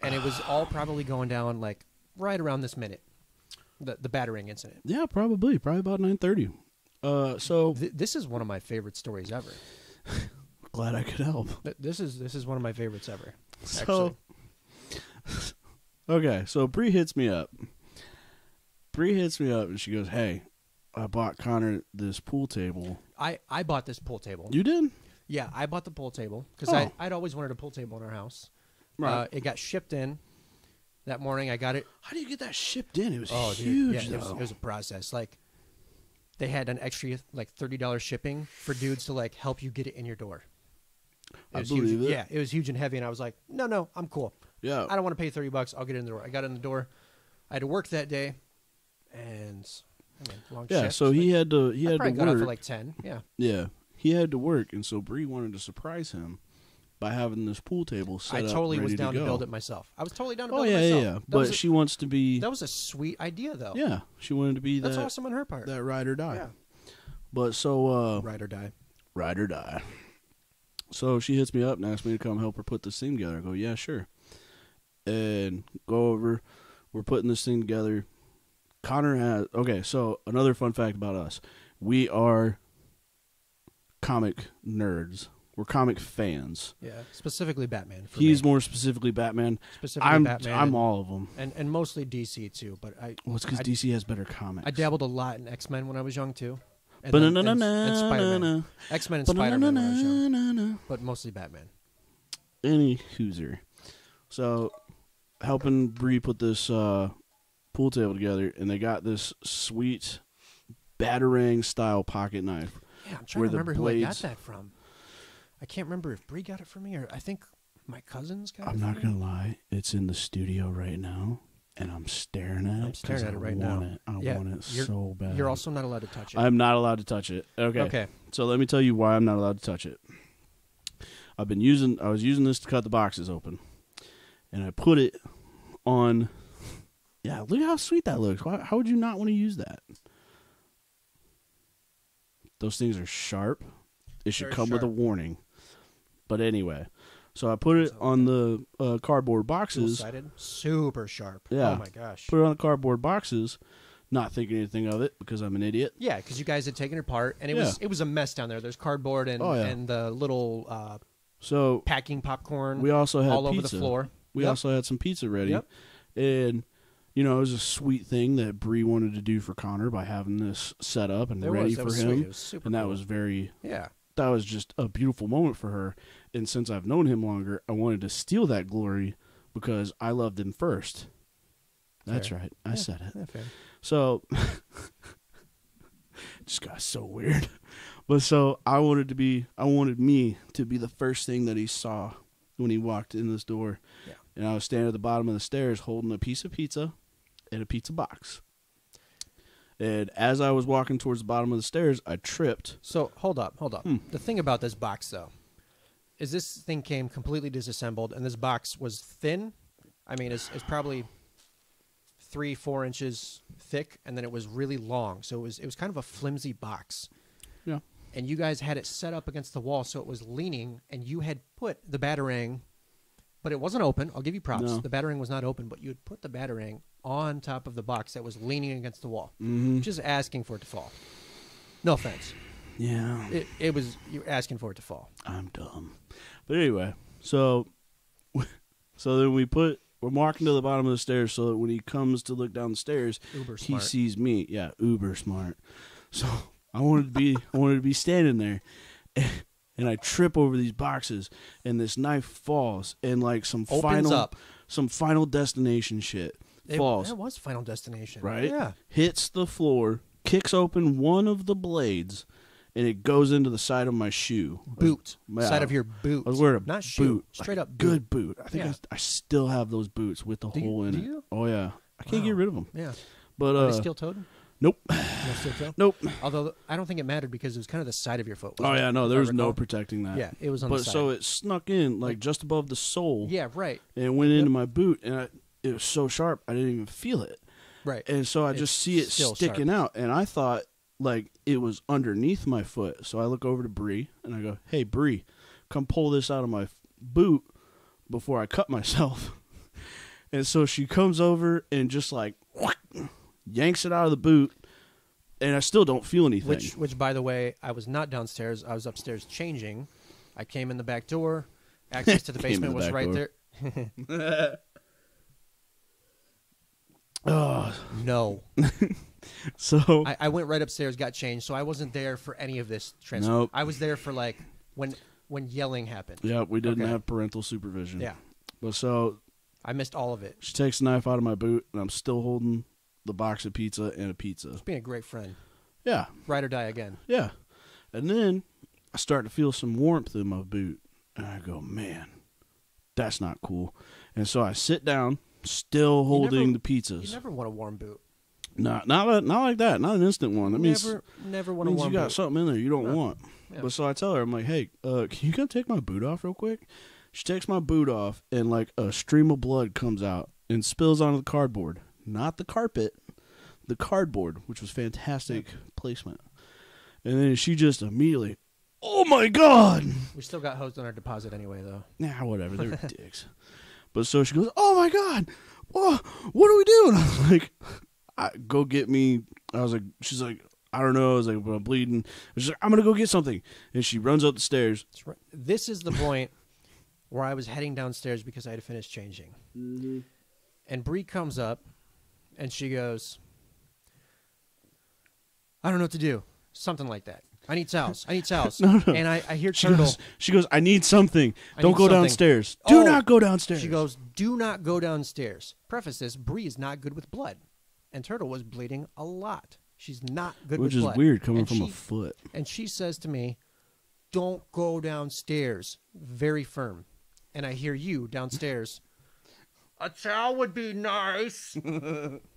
and it was all probably going down like right around this minute. The the battering incident. yeah, probably, probably about nine thirty. Uh, so Th- this is one of my favorite stories ever. glad I could help. Th- This is this is one of my favorites ever. So, okay, so Bree hits me up. Bree hits me up and she goes, "Hey, I bought Connor this pool table. I I bought this pool table. You did? Yeah, I bought the pool table because Oh. I I'd always wanted a pool table in our house. Uh, it got shipped in that morning. I got it. How do you get that shipped in? It was Oh, dude, huge, yeah, it was, it was a process. Like they had an extra like thirty dollars shipping for dudes to like help you get it in your door. It I believe huge. it. Yeah, it was huge and heavy, and I was like, no, no, I'm cool. yeah, I don't want to pay thirty bucks. I'll get it in the door. I got it in the door. I had to work that day, and I mean, long yeah. shift, So he had to he I had probably to got work. for like ten. Yeah, Yeah. he had to work, and so Bree wanted to surprise him by having this pool table set I up. totally was ready down to, go. build it myself. I was totally down to Oh build yeah, it yeah, myself. yeah. That But a, she wants to be. that was a sweet idea, though. yeah, she wanted to be that's that awesome on her part. that ride or die. Yeah. But so uh, Ride or die. ride or die. So she hits me up and asks me to come help her put this thing together. I go, yeah, sure. And go over. We're putting this thing together. Connor has okay. So another fun fact about us: we are comic nerds. We're comic fans. Yeah, specifically Batman. For He's me. more specifically Batman. specifically I'm Batman. I'm and, all of them. and and mostly DC too. But I Well, it's because DC has better comics. I dabbled a lot in X Men when I was young too. And, then- and, and Spider Man. X Men and Spider Man when I was young, but mostly Batman. any hooser. So, helping Bree put this uh, pool table together, and they got this sweet batarang style pocket knife. Yeah, I'm trying to remember who I got that from. I can't remember if Bree got it for me or I think my cousins got it. I'm it. not for me. gonna lie, it's in the studio right now, and I'm staring at it. I'm staring at it right now. It. I Yeah, want it so bad. You're also not allowed to touch it. I'm not allowed to touch it. Okay. okay. So let me tell you why I'm not allowed to touch it. I've been using I was using this to cut the boxes open. And I put it on Yeah, look how sweet that looks. Why, how would you not want to use that? Those things are sharp. It should come with a warning. But anyway, so I put it So- on the uh, cardboard boxes. Super sharp. Yeah. Oh my gosh. Put it on the cardboard boxes, not thinking anything of it because I'm an idiot. Yeah, because you guys had taken it apart, and it was it was a mess down there. There's cardboard and Oh, yeah. and the little uh, So packing popcorn we also had all over pizza. the floor. We Yep. also had some pizza ready. Yep. And you know, it was a sweet thing that Bree wanted to do for Connor by having this set up and ready was for him. sweet. It was super And that cool. was very yeah. that was just a beautiful moment for her. And since I've known him longer, I wanted to steal that glory because I loved him first. That's right. I Yeah. said it. Yeah, fair. So just got so weird. But so I wanted to be I wanted me to be the first thing that he saw when he walked in this door. Yeah. And I was standing at the bottom of the stairs holding a piece of pizza and a pizza box. And as I was walking towards the bottom of the stairs, I tripped. So hold up, hold up. Hmm. The thing about this box though, is this thing came completely disassembled, and this box was thin. I mean, it's, it's probably three, four inches thick, and then it was really long. So it was it was kind of a flimsy box. Yeah. And you guys had it set up against the wall, so it was leaning, and you had put the batarang, but it wasn't open. I'll give you props. No. The batarang was not open, but you had put the batarang on top of the box that was leaning against the wall, Mm-hmm. just asking for it to fall. No offense. Yeah. It, it was you're asking for it to fall. I'm dumb. But anyway, so so then we put we're walking to the bottom of the stairs so that when he comes to look down the stairs, Uber he smart. sees me. Yeah, uber smart. So I wanted to be I wanted to be standing there. And I trip over these boxes and this knife falls and like some Opens final up. some final destination shit It, falls. That was Final Destination, Right? Yeah. hits the floor, kicks open one of the blades, and it goes into the side of my shoe. Boot. Side of your boot. I was wearing a not shoe. boot, Straight like up boot. good boot. I think Yeah. I, I still have those boots with the Do you- hole in do it. you? Oh yeah, I can't Wow. get rid of them. Yeah. But uh, steel toed? nope, No steel toe. nope. Although I don't think it mattered because it was kind of the side of your foot. Oh yeah, it, no, there was no protecting that. Yeah, it was on but the side. so it snuck in like just above the sole. yeah, right, and it went Yep. into my boot, and I, it was so sharp I didn't even feel it. right. And so I It's just see it still sticking out, and I thought like it was underneath my foot. So I look over to Bree and I go, "Hey Bree, come pull this out of my f- boot before I cut myself." and so she comes over and just like yanks it out of the boot, and I still don't feel anything. Which, which, by the way, I was not downstairs. I was upstairs changing. I came in the back door. Access to the basement the was right door. there. oh, No, so I, I went right upstairs, got changed, so I wasn't there for any of this transfer. Nope. I was there for like when when yelling happened. yeah, we didn't Okay. have parental supervision. Yeah, but so I missed all of it. she takes the knife out of my boot, and I'm still holding the box of pizza and a pizza. Just being a great friend. Yeah, Ride or die again. Yeah. And then I start to feel some warmth in my boot. And I go, man, that's not cool. And so I sit down, still holding never- the pizzas. You never want a warm boot. Not not like- not like that. Not an instant one. That means never, never want means warm you got boot. something in there you don't No. want. Yeah. But so I tell her, I'm like, hey, uh, can you come take my boot off real quick? She takes my boot off, and like a stream of blood comes out and spills onto the cardboard. Not the carpet, the cardboard, which was fantastic placement. And then she just immediately, oh my god! We still got hosed on our deposit anyway, though. Nah, whatever. They're dicks. But so she goes, "Oh my god, whoa, what do we do?" And I was like, I, "Go get me." I was like, "She's like, I don't know." I was like, "But I'm bleeding." She's like, "I'm gonna go get something," and she runs up the stairs. Right- This is the point where I was heading downstairs because I had to finish changing. Mm-hmm. And Bree comes up and she goes, I don't know what to do. Something like that. I need towels. I need towels. No, no. And I, I hear She Turtle. goes, "She goes, I need something. I don't need go something." downstairs. Do Oh. not go downstairs." She goes, Do not go downstairs. Preface this Bree is not good with blood. And Turtle was bleeding a lot. She's not good which with is weird coming And from a foot. And she says to me, Don't go downstairs. Very firm. And I hear you downstairs. A towel would be nice.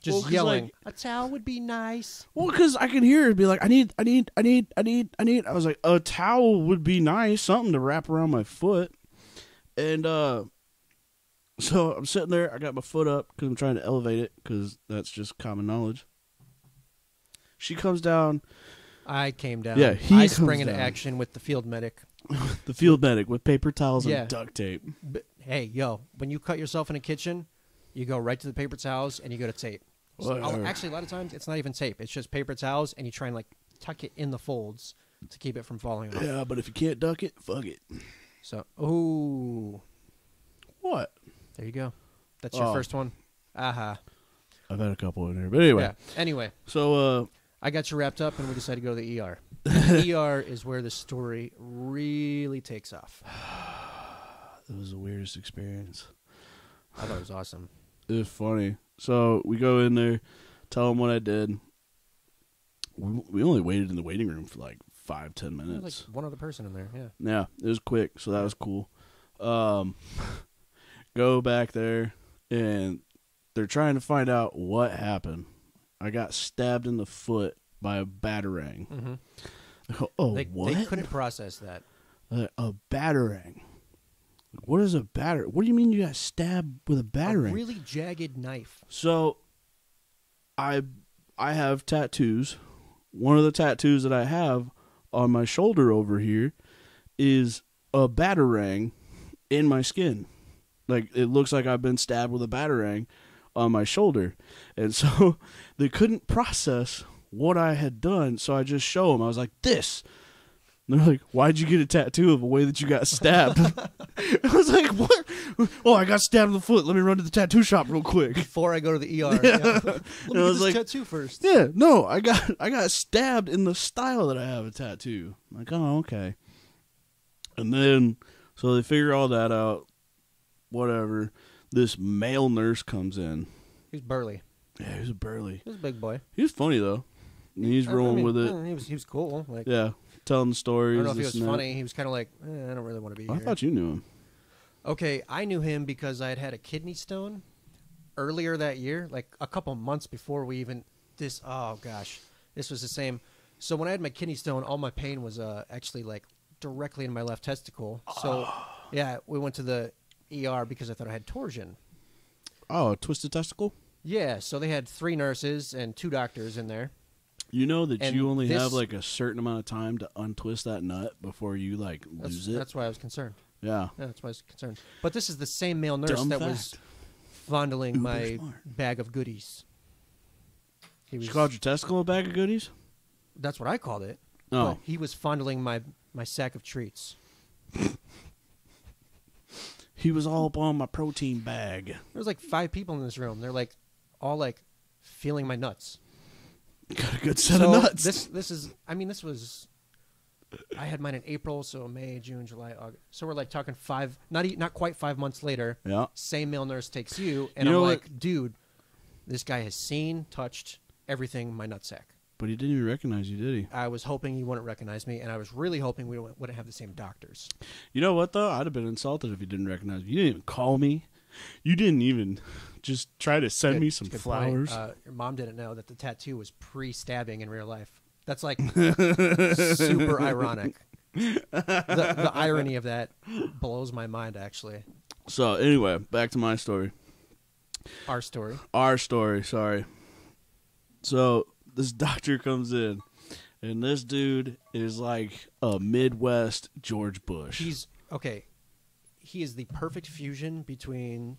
Just Well, 'cause, yelling. like- a towel would be nice. Well, because I can hear her be like, "I need, I need, I need, I need, I need." I was like, "A towel would be nice, something to wrap around my foot." And uh, so I'm sitting there. I got my foot up because I'm trying to elevate it because that's just common knowledge. She comes down, I came down. Yeah, he I comes sprang into down. action with the field medic. the field medic with paper towels Yeah. and duct tape. But hey, yo, when you cut yourself in a kitchen, you go right to the paper towels and you go to tape. So- actually, a lot of times it's not even tape. It's just paper towels, and you try and like tuck it in the folds to keep it from falling off. Yeah, but if you can't duck it, fuck it. So, ooh, What? there you go. That's your Oh. first one. Aha. I've had a couple in here, but anyway. Yeah. Anyway, So uh, I got you wrapped up, and we decided to go to the ER. the ER is where the story really takes off. it was the weirdest experience. I thought it was awesome. It was funny. So we go in there, tell them what I did. We, we only waited in the waiting room for like five, ten minutes. like one other person in there. Yeah. Yeah, it was quick, so that was cool. Um, go back there, and they're trying to find out what happened. I got stabbed in the foot by a batarang. Mm-hmm. Go, oh, they, what? they couldn't process that. Uh, a batarang. What is a batter? What do you mean you got stabbed with a batarang? A really jagged knife. So, I I have tattoos. One of the tattoos that I have on my shoulder over here is a batarang in my skin. Like it looks like I've been stabbed with a batarang on my shoulder, and so they couldn't process what I had done. So I just show them. I was like, "This." And they're like, "Why'd you get a tattoo of a way that you got stabbed?" I was like, "What? Oh, I got stabbed in the foot. Let me run to the tattoo shop real quick." Before I go to the ER. Yeah. Let me I get was this like- tattoo first. Yeah, no, I got I got stabbed in the style that I have a tattoo. I'm like, oh, okay. And then so they figure all that out. Whatever. This male nurse comes in. He's burly. Yeah, he was a burly. He was a big boy. He was funny though. He's I- I rolling mean, with it. He was he was cool. Like Yeah, telling stories. I don't know if he was funny. He was kind of like, eh, I don't really want to be here. I here. thought you knew him. Okay, I knew him because I had had a kidney stone earlier that year, like a couple months before we even this. Oh gosh, this was the same. So when I had my kidney stone, all my pain was uh, actually like directly in my left testicle. So yeah, we went to the ER because I thought I had torsion. Oh, a twisted testicle. Yeah, so they had three nurses and two doctors in there. You know that And you only this- have like a certain amount of time to untwist that nut before you like That's, lose it. that's why I was concerned. yeah. Yeah, that's why I was concerned. But this is the same male nurse Dumb that fact. was fondling my smart. bag of goodies. He was, She called your testicle a bag of goodies. that's what I called it. Oh, But he was fondling my, my sack of treats. he was all up on my protein bag. There was like five people in this room. They're like all like feeling my nuts. Got a good set so of nuts. This this is I mean this was I had mine in April, so May, June, July, August. So we're like talking five not e- not quite 5 months later. yeah. Same male nurse takes you and You know I'm what? like, "Dude, this guy has seen, touched everything in my nutsack." But he didn't even recognize you, did he? I was hoping he wouldn't recognize me, and I was really hoping we wouldn't wouldn't have the same doctors. You know what though? I'd have been insulted if he didn't recognize me. You didn't even call me. You didn't even just try to send Good- me some flowers. Uh, your mom didn't know that the tattoo was pre-stabbing in real life. That's like super ironic. The, the irony of that blows my mind. Actually, so anyway, back to my story. our story. Our story, sorry. So this doctor comes in, and this dude is like a Midwest George Bush. He's okay. He is the perfect fusion between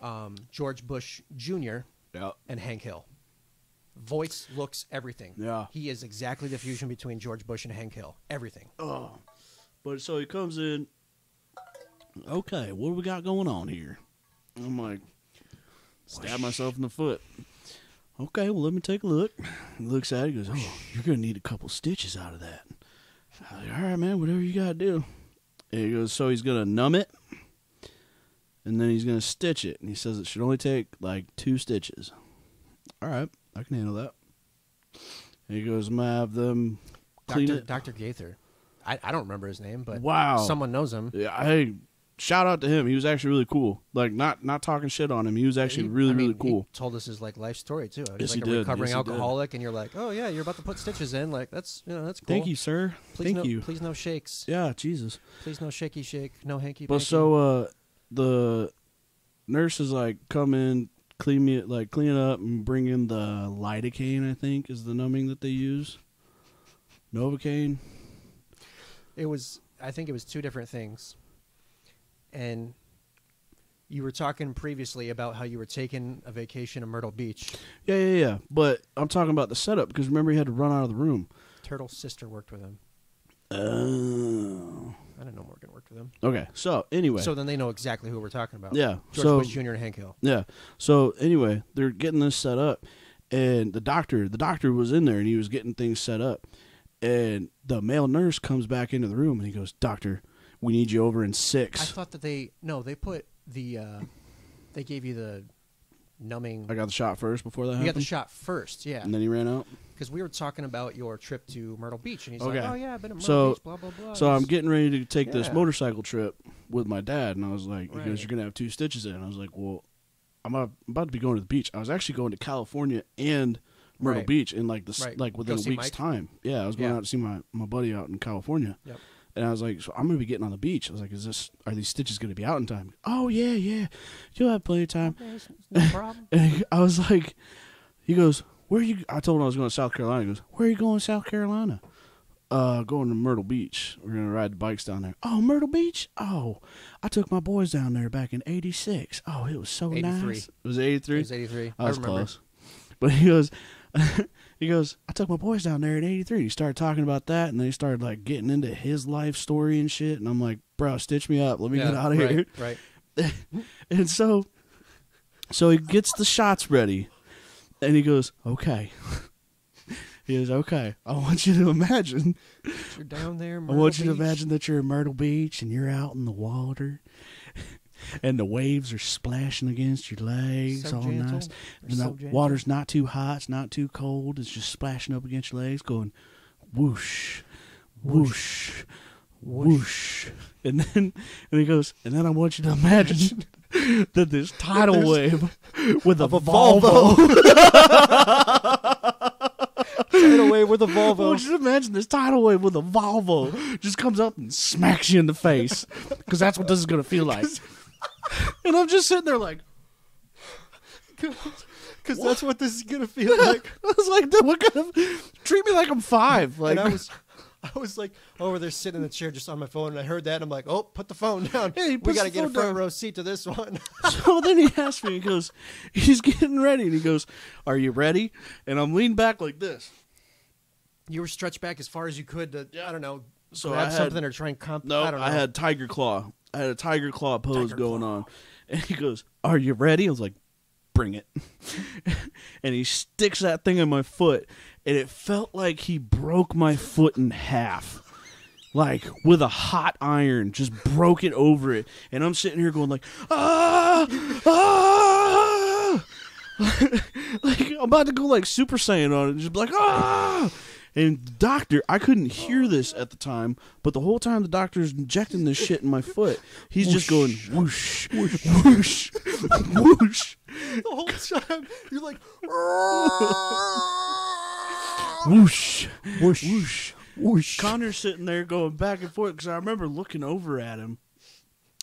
um, George Bush Jr. yeah, and Hank Hill. Voice, looks, everything. Yeah. He is exactly the fusion between George Bush and Hank Hill. Everything. Oh, but so he comes in. Okay, what do we got going on here? I'm like, stab myself in the foot. Okay, well let me take a look. He looks at it. He goes, "Oh, you're gonna need a couple stitches out of that." I'm like, All right, man, whatever you gotta do. And he goes, so he's gonna numb it, and then he's gonna stitch it. And he says it should only take like two stitches. All right, I can handle that. And he goes, I'm gonna have them clean Dr. it. Dr. Gaither. I, I don't remember his name, but Wow. someone knows him. Yeah, I shout out to him. He was actually really cool. Like not not talking shit on him. He was actually He- really I mean, really cool. He told us his like life story too. He's Yes, like he a did. recovering Yes, alcoholic, and you're like, oh yeah, you're about to put stitches in. Like that's you know that's cool. Thank you, sir. Please Thank no, you. Please no shakes. Yeah, Jesus. Please no shaky shake. No hanky. But panky. so uh the nurses like come in, clean me like clean it up and bring in the lidocaine, I think, is the numbing that they use. Novocaine. it was. I think it was two different things. And you were talking previously about how you were taking a vacation in Myrtle Beach. Yeah, yeah, yeah. But I'm talking about the setup because remember he had to run out of the room. Turtle's sister worked with him. Oh. I didn't know Morgan worked with him. Okay. So anyway. So then they know exactly who we're talking about. yeah. George so Bush Jr. and Hank Hill. Yeah. So anyway, they're getting this set up, and the doctor, the doctor was in there, and he was getting things set up, and the male nurse comes back into the room, and he goes, "Doctor, we need you over in six. I thought that they no, they put the uh they gave you the numbing. I got the shot first before that you got the shot first, yeah. and then he ran out. Because we were talking about your trip to Myrtle Beach, and he's Okay. like, "Oh yeah, I've been at Myrtle So- Beach." Blah blah blah. So I'm getting ready to take this motorcycle trip with my dad, and I was like, Right. goes, "You're gonna have two stitches in." I was like, "Well, I'm about, to be going to the beach. I was actually going to California and Myrtle Right. Beach in like this, Right. like within Go a week's Mike? time. Yeah, I was going Yeah. out to see my my buddy out in California. Yep. And I was like, so I'm gonna be getting on the beach. I was like, is this are these stitches gonna be out in time? Oh yeah, yeah, you'll have plenty of time. Okay, it's- it's no problem. And I was like, he goes, where are you? I told him I was going to South Carolina. He goes, where are you going, to South Carolina? Uh, going to Myrtle Beach. We're gonna ride the bikes down there. Oh, Myrtle Beach. Oh, I took my boys down there back in '86. Oh, it was so 83. nice. It was '83. It was 83. I was remember. close. But he goes, he goes, I took my boys down there in '83. He started talking about that, and they started like getting into his life story and shit. And I'm like, bro, stitch me up. Let me Yeah, get out of right, here. Right. And so, so he gets the shots ready, and he goes, "Okay." he goes, "Okay." I want you to imagine. You're down there. I want you to Beach. imagine that you're in Myrtle Beach and you're out in the water, and the waves are splashing against your legs, So all gentle. nice. And so the gentle. water's not too hot, it's not too cold. It's just splashing up against your legs, going whoosh, whoosh, whoosh. And then and he goes, and then I want you to imagine that this tidal wave with a, a Volvo. Get away with a Volvo. you to imagine this tidal wave with a Volvo just comes up and smacks you in the face because that's what this is gonna feel like. and I'm just sitting there like, Because that's what this is gonna feel like. I was like, dude, what kind of treat me like I'm five? Like and I was, I was like over there sitting in the chair just on my phone, and I heard that, and I'm like, oh, put the phone down. Yeah, he we puts got to the get a phone front down. row seat to this one. so then he asked me, he goes, he's getting ready, and he goes, Are you ready? And I'm leaning back like this. you were stretched back as far as you could to, I don't know, So grab I had- something or try and comp. No, I don't know. I had tiger claw. I had a tiger claw pose Tiger going claw. on, and he goes, "Are you ready?" I was like, "Bring it!" and he sticks that thing in my foot, and it felt like he broke my foot in half, like with a hot iron, just broke it over it. And I'm sitting here going like, "Ah, ah!" like I'm about to go like Super Saiyan on it, and just be like, "Ah!" And doctor, I couldn't hear this at the time, but the whole time the doctor's injecting this shit in my foot, he's just going whoosh, whoosh, whoosh, whoosh, The whole time you're like, whoosh, whoosh, whoosh. whoosh. Connor's sitting there going back and forth because I remember looking over at him.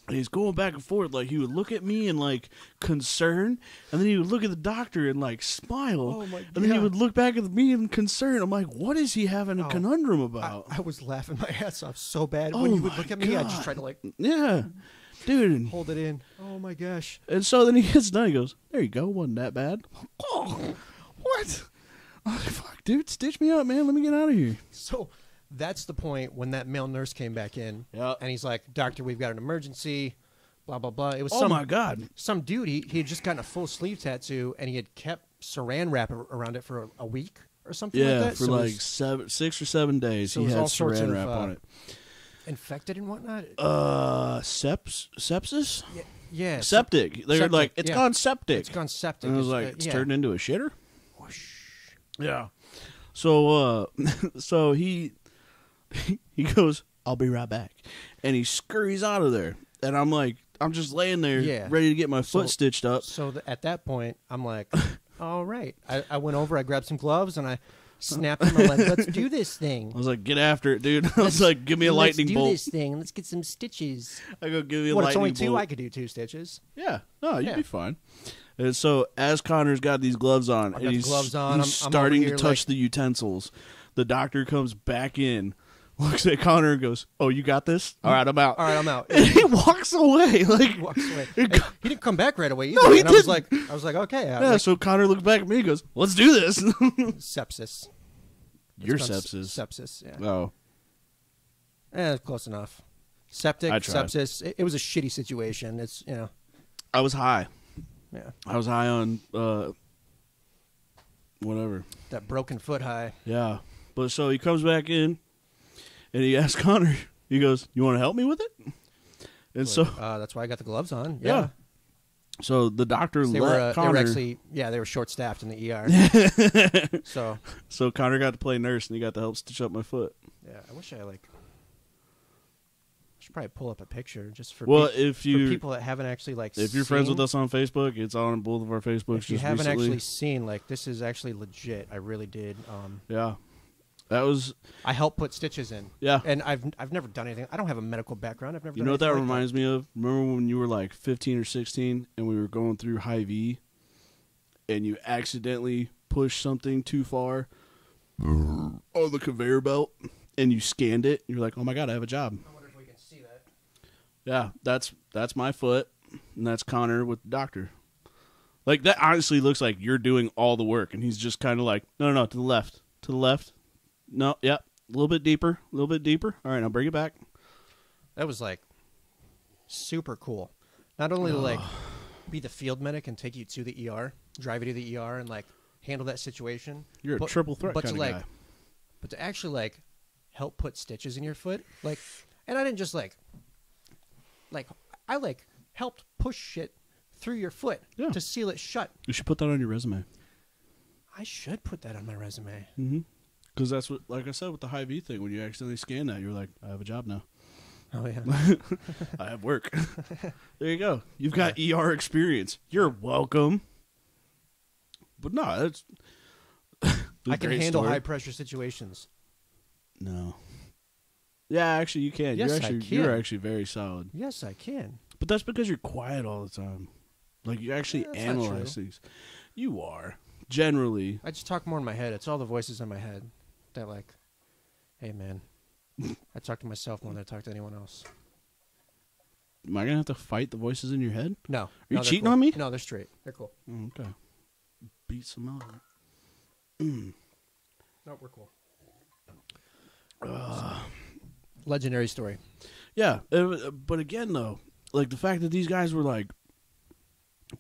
And he's going back and forth like he would look at me and like concern, and then he would look at the doctor and like smile, Oh, my and then he would look back at me in concern. I'm like, what is he having a Oh, conundrum about? I was laughing my ass off so bad Oh when you would look at me. I just tried to like yeah, dude. hold it in. Oh my gosh. And so then he gets done. He goes, "There you go, wasn't that bad." Oh, what? Like, Fuck, dude, stitch me up, man. Let me get out of here. So that's the point when that male nurse came back in, Yeah. and he's like, "Doctor, we've got an emergency." Blah blah blah. It was Oh some my god. some dude. He he had just gotten a full sleeve tattoo, and he had kept Saran wrap around it for a, a week or something like Yeah, that. for So like was seven, six or seven days, so he had saran of, wrap uh, on it. infected and whatnot. Uh, seps, sepsis, yeah, yeah. septic. They're septic, like, it's yeah. gone septic. It's gone septic. and I was It's, like, uh, it's yeah. turned into a shitter. Yeah. So, uh, so he he goes, "I'll be right back," and he scurries out of there, and I'm like, I'm just laying there, Yeah. ready to get my foot So- stitched up. So th- at that point, I'm like, all right. I, I went over, I grabbed some gloves, and I snapped them. I'm like, let's do this thing. I was like, "Get after it, dude!" I was like, "Give me a lightning. Let's do this thing. Let's get some stitches. I go, "Give me a Well, it's lightning only two. bolt." I could do two stitches. Yeah, no, you'd Yeah. be fine. And so as Connor's got these gloves on, and he's, gloves on, he's I'm- I'm starting to touch like- the utensils, the doctor comes back in, looks at Connor and goes, "Oh, you got this? All right, I'm out." All right, I'm out. And he walks away. Like, He walks away. It he didn't come back right away either. No, he and I was didn't. like, I was like, okay, yeah. like, So Connor looks back at me. and goes, "Let's do this." sepsis. Your It's sepsis. Sepsis. Yeah. oh, Eh, close enough. Septic, sepsis. It, it was a shitty situation. It's you know, I was high. yeah, I was high on uh, whatever. that broken foot high. Yeah. But so he comes back in, and he asked Connor. He goes, "You want to help me with it?" And so, uh, that's why I got the gloves on. Yeah. Yeah. so the doctor They let were, uh, they were actually, yeah, they were short staffed in the ER. so, So Connor got to play nurse, and he got to help stitch up my foot. yeah, I wish I like. I should probably pull up a picture just for Well, peop- if for you people that haven't actually like. if you're friends with us on Facebook, it's on both of our Facebooks. if you just haven't recently. actually seen, like, this is actually legit. I really did. Um, yeah, that was I helped put stitches in, yeah. and I've I've never done anything. I don't have a medical background. I've never. You done know what that like reminds me of? Remember when you were like 15 or 16, and we were going through Hy-Vee, and you accidentally pushed something too far on the conveyor belt, and you scanned it. You're like, oh my god, I have a job. I wonder if we can see that. Yeah, that's that's my foot, and that's Connor with the doctor. Like that honestly looks like you're doing all the work, and he's just kind of like, no, no, no, to the left, to the left. No, yep, a little bit deeper, a little bit deeper. All right, now bring it back. That was like super cool. Not only to like be the field medic and take you to the ER, drive you to the ER, and like handle that situation. You're a but- triple threat but kind to of like, guy. but to actually like help put stitches in your foot, like, and I didn't just like, like I like helped push shit through your foot Yeah. to seal it shut. You should put that on your resume. I should put that on my resume. Mm-hmm. Because that's what, like I said, with the Hy-Vee thing, when you accidentally scan that, you're like, I have a job now. Oh yeah. I have work. there you go. You've got ER experience. You're welcome. But no, that's. I can handle high pressure situations. No. Yeah, actually, you can. Yes, I you're actually can. you're actually very solid. Yes, I can. But that's because you're quiet all the time. Like you actually Yeah, analyze things. You are generally. I just talk more in my head. It's all the voices in my head that like, hey man, I talk to myself more than I talk to anyone else. Am I gonna have to fight the voices in your head? No, Are you no, cheating cool. on me? No, they're straight. They're cool. Oh, okay. Beat some out. No, we're cool. Legendary story. Yeah, uh, but again though, like the fact that these guys were like,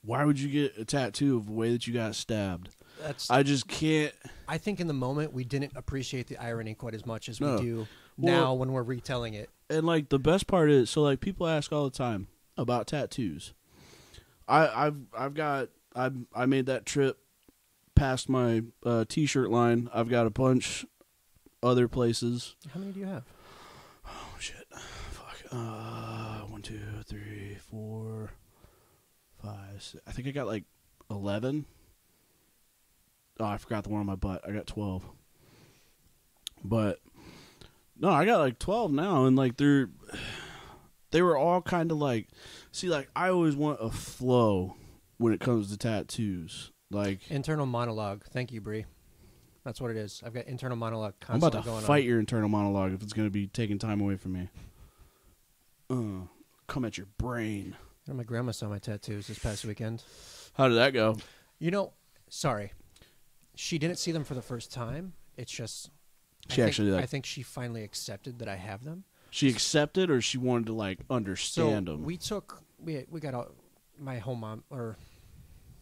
"Why would you get a tattoo of the way that you got stabbed?" That's. I, just can't. I think in the moment we didn't appreciate the irony quite as much as No. we do Well- now when we're retelling it. And like the best part is, so like people ask all the time about tattoos. I, I've I've got I I made that trip past my uh, t-shirt line. I've got a bunch other places. How many do you have? Oh shit! Fuck. Uh, one, two, three, four, five. Six. I think I got like eleven. Oh, I forgot the one on my butt. I got twelve. But no, I got like twelve now, and like they're they were all kind of like see like I always want a flow when it comes to tattoos. Like Internal monologue. Thank you, Bree. That's what it is. I've got internal monologue I'm about to fight on. your internal monologue if it's going to be taking time away from me. Uh, come at your brain. My grandma saw my tattoos this past weekend. How did that go? You know, sorry, she didn't see them for the first time. It's just I She think- actually, like- I think she finally accepted that I have them. She accepted, or she wanted to like So understand them. we took we we got all, my whole mom or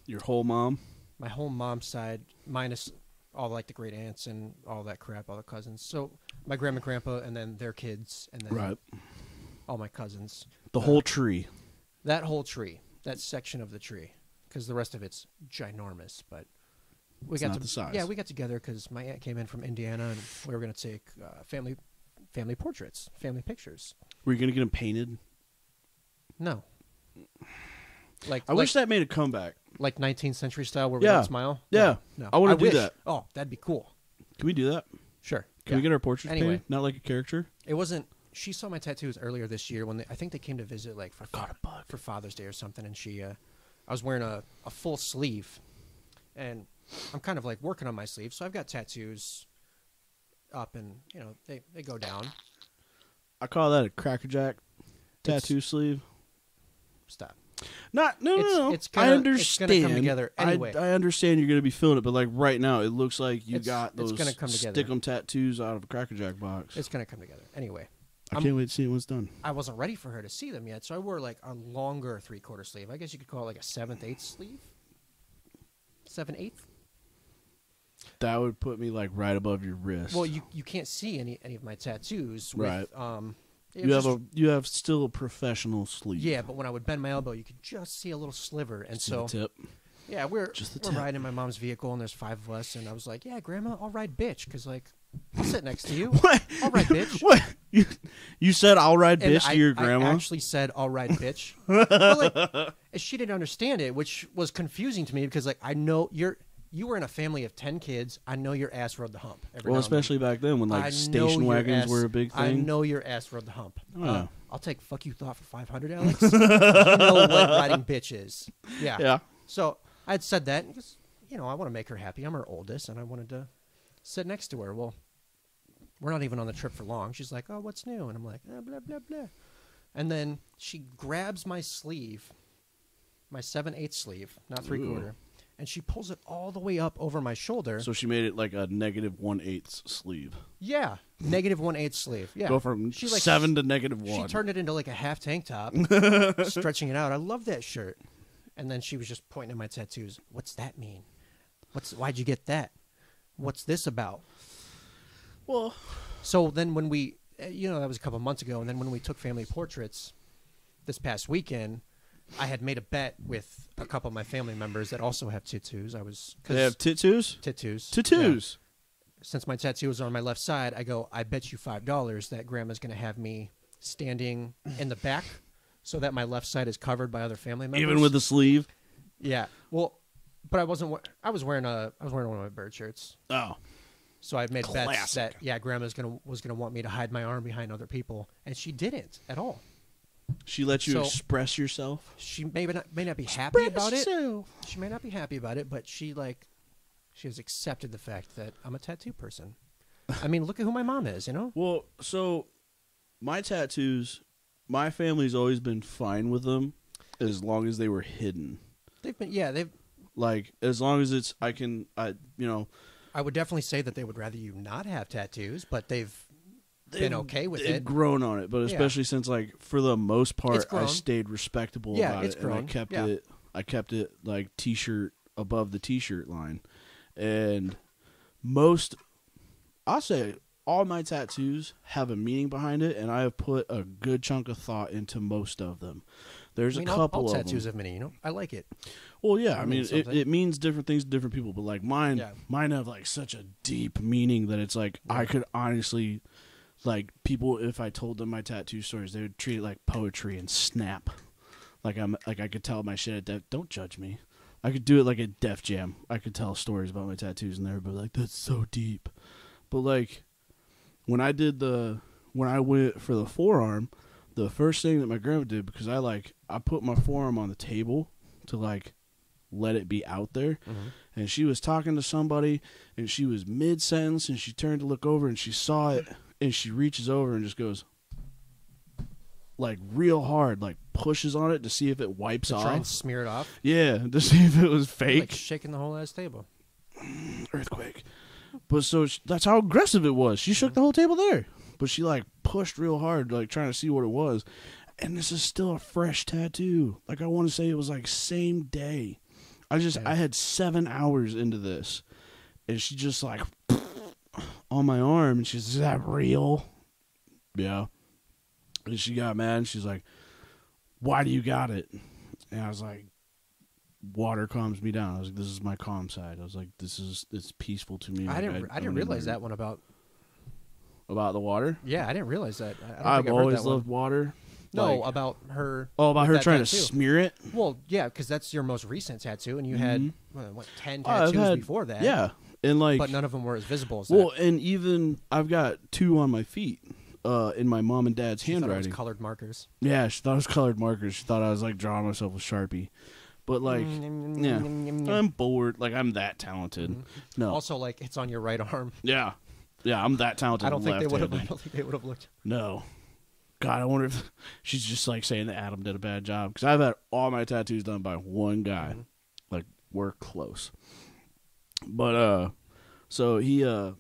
Your whole mom. my whole mom's side minus all like the great aunts and all that crap, all the cousins. So my grandma, and grandpa, and then their kids, and then Right. all my cousins. The Uh, whole tree. That whole tree, that section of the tree, because the rest of it's ginormous. But we It's got to the size. yeah, we got together because my aunt came in from Indiana, and we were gonna take uh, family family portraits, family pictures. Were you going to get them painted? No. Like I like, wish that made a comeback. like 19th century style where we Yeah. don't smile. Yeah. No, no. I wanna do wish. that. Oh, that'd be cool. Can we do that? Sure. Can Yeah. we get our portraits Anyway. painted? Not like a character. It wasn't. She saw my tattoos earlier this year when they, I think they came to visit like for bug. for Father's Day or something, and she, uh, I was wearing a, a full sleeve, and I'm kind of like working on my sleeve, so I've got tattoos up, and you know they they go down. I call that a crackerjack It's- tattoo sleeve. Stop. Not no It's- no no. it's I gonna- it's understand. gonna come together I- anyway. I, understand you're gonna be feeling it, but like right now, it looks like you It's- got it's those gonna come together. stickum tattoos out of a crackerjack box. It's gonna come together anyway. I I'm- can't wait to see it when it's done. I wasn't ready for her to see them yet, so I wore like a longer three quarter sleeve. I guess you could call it like a seventh eighth sleeve. Seven eighth. That would put me like right above your wrist. Well, you you can't see any any of my tattoos. With, Right. Um, you have just- a you have still a professional sleeve. yeah, but when I would bend my elbow, you could just see a little sliver, and See so tip. yeah, we're Just the we're tip. riding in my mom's vehicle, and there's five of us, and I was like, yeah, Grandma, I'll ride bitch, because like I'll sit next to you. What? All right, bitch. What? You, you said I'll ride And bitch I, to your I grandma. actually said, "All right, bitch," but like, she didn't understand it, which was confusing to me because, like, I know you're you were in a family of ten kids. I know your ass rode the hump. Every well, now and then. especially back then when like I know station your wagons ass- were a big thing. I know your ass rode the hump. Oh, Uh. I'll take fuck you thought for five hundred, Alex. you know what riding bitch is. Yeah. Yeah. So I'd said that because you know I want to make her happy. I'm her oldest, and I wanted to sit next to her. Well, we're not even on the trip for long. She's like, "Oh, what's new?" And I'm like, "Ah, "Blah blah blah," and then she grabs my sleeve, my seven eight sleeve, not three Ooh. quarter, and she pulls it all the way up over my shoulder. So she made it like a negative one eighth sleeve. yeah, negative one eighth sleeve. Yeah, Go from she like seven to one. She turned it into like a half tank top, stretching it out. I love that shirt. And then she was just pointing at my tattoos. What's that mean? What's why'd you get that? What's this about? well, So then when we, uh, you know, that was a couple months ago, and then when we took family portraits this past weekend, I had made a bet with a couple of my family members that also have tattoos. I was they have tattoos. tattoos. Tattoos. Yeah. Since my tattoo was on my left side, I go. I bet you five dollars that Grandma's going to have me standing in the back, so that my left side is covered by other family members. Even with the sleeve. yeah, well, but I wasn't. wa- I was wearing a. I was wearing one of my bird shirts. Oh, So I made bets that yeah, Grandma's gonna was gonna want me to hide my arm behind other people, and she didn't at all. She lets you So- express yourself. She may not may not be happy Express about it. yourself. She may not be happy about it, but she like she has accepted the fact that I'm a tattoo person. I mean, look at who my mom is. You know. Well, so my tattoos, my family's always been fine with them as long as they were hidden. They've been yeah they've. Like as long as it's I can I you know I would definitely say that they would rather you not have tattoos, but they've been okay with it. grown on it, but Yeah. especially since like for the most part I stayed respectable Yeah, about it's it and I kept Yeah. it I kept it like t-shirt above the t-shirt line. And most I'll say all my tattoos have a meaning behind it, and I have put a good chunk of thought into most of them. There's I mean, a couple all, of tattoos them. have meaning. You know, I like it. Well, yeah, I mean, it, it means different things to different people, but like mine, Yeah. mine have like such a deep meaning that it's like I could honestly, like people, if I told them my tattoo stories, they would treat it like poetry and snap. Like I'm, like I could tell my shit at Def. Don't judge me. I could do it like a Def Jam. I could tell stories about my tattoos, and everybody like that's so deep. But like, when I did the, when I went for the forearm, the first thing that my grandma did because I like I put my forearm on the table to like let it be out there mm-hmm. and she was talking to somebody and she was mid sentence and she turned to look over and she saw it and she reaches over and just goes like real hard like pushes on it to see if it wipes To try and off smear it off. yeah to see if it was fake Like shaking the whole ass table. Mm, earthquake. But so sh- that's how aggressive it was. She shook mm-hmm. the whole table there, but she like pushed real hard, like trying to see what it was. And this is still a fresh tattoo. Like I want to say it was like same day. I just. I had seven hours into this, and she just like on my arm, and she's is that real? Yeah. And she got mad. and She's like, "Why do you got it?" And I was like, water calms me down. I was like, this is my calm side. I was like, this is it's peaceful to me. I Like, didn't. I, didn't don't realize that one about. about the water. Yeah, I didn't realize that. I, I don't I've think I've heard always that one. loved water. No, Like- about her. oh, about her trying tattoo. to smear it. Well, yeah, because that's your most recent tattoo, and you had Mhm. what, what ten Oh, tattoos had- before that. Yeah, and like, but none of them were as visible as well, that. and even I've got two on my feet, uh, in my mom and dad's She thought it was handwriting. colored markers. yeah, she thought it was colored markers. She thought I was like drawing myself with Sharpie, but like, yeah, I'm bored. Like I'm that talented. Mhm. No, Also, like it's on your right arm. yeah, yeah, I'm that talented. I don't think they would have. I don't think they would have looked. No. God, I wonder if she's just like saying that Adam did a bad job because I've had all my tattoos done by one guy. Mhm. Like we're close, but uh, so he uh,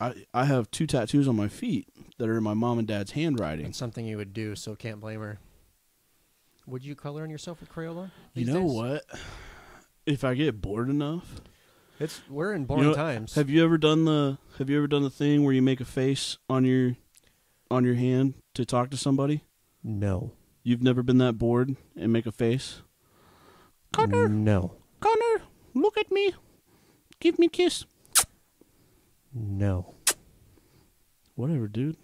I I have two tattoos on my feet that are in my mom and dad's handwriting. It's something you would do, so can't blame her. Would you color on yourself with Crayola? You know days? what? If I get bored enough, It's we're in You boring know, times. have you ever done the Have you ever done the thing where you make a face on your on your hand to talk to somebody? no. You've never been that bored and make a face. Connor, No. Connor, look at me. Give me a kiss. No. Whatever, dude.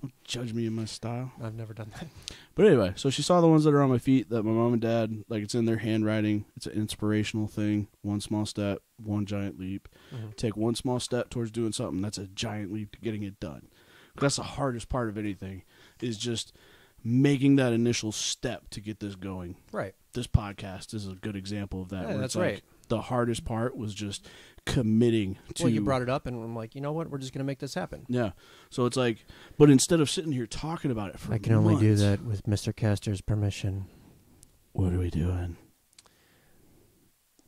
Don't judge me in my style. I've never done that. But anyway, so she saw the ones that are on my feet that my mom and dad, like it's in their handwriting. It's an inspirational thing. One small step, one giant leap. Mhm. Take one small step towards doing something. That's a giant leap to getting it done. That's the hardest part of anything is just making that initial step to get this going. Right. This podcast is a good example of that. Yeah, that's like right. The hardest part was just committing to Well, you brought it up, and I'm like, you know what? We're just gonna make this happen. Yeah. So it's like, but instead of sitting here talking about it for I can only do that with Mr. Castor's permission. What are we doing?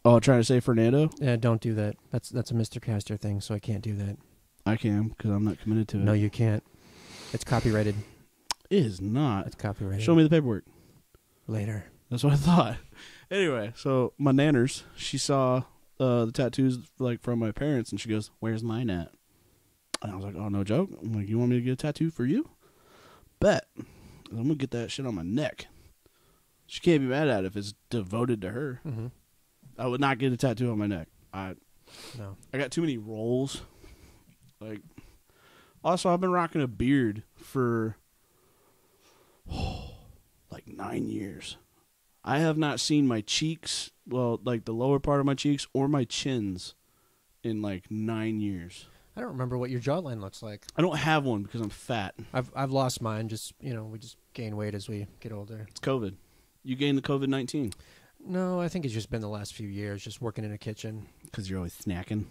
Oh, trying to say Fernando? Yeah, don't do that. That's that's a Mr. Castor thing, so I can't do that. I can because I'm not committed to it. No, you can't. It's copyrighted. it is not. It's copyrighted. Show me the paperwork. later. That's what I thought. Anyway, so my nanners, she saw uh, the tattoos like from my parents, and she goes, "Where's mine at?" And I was like, "Oh, no joke." I'm like, "You want me to get a tattoo for you?" Bet. I'm gonna get that shit on my neck. She can't be mad at it if it's devoted to her. hmm I would not get a tattoo on my neck. I No. I got too many rolls. Like, also, I've been rocking a beard for like nine years. I have not seen my cheeks, well, like the lower part of my cheeks or my chins, in like nine years. I don't remember what your jawline looks like. I don't have one because I'm fat. I've I've lost mine. Just you know, we just gain weight as we get older. It's COVID. You gained the COVID nineteen No, I think it's just been the last few years, just working in a kitchen. because you're always snacking.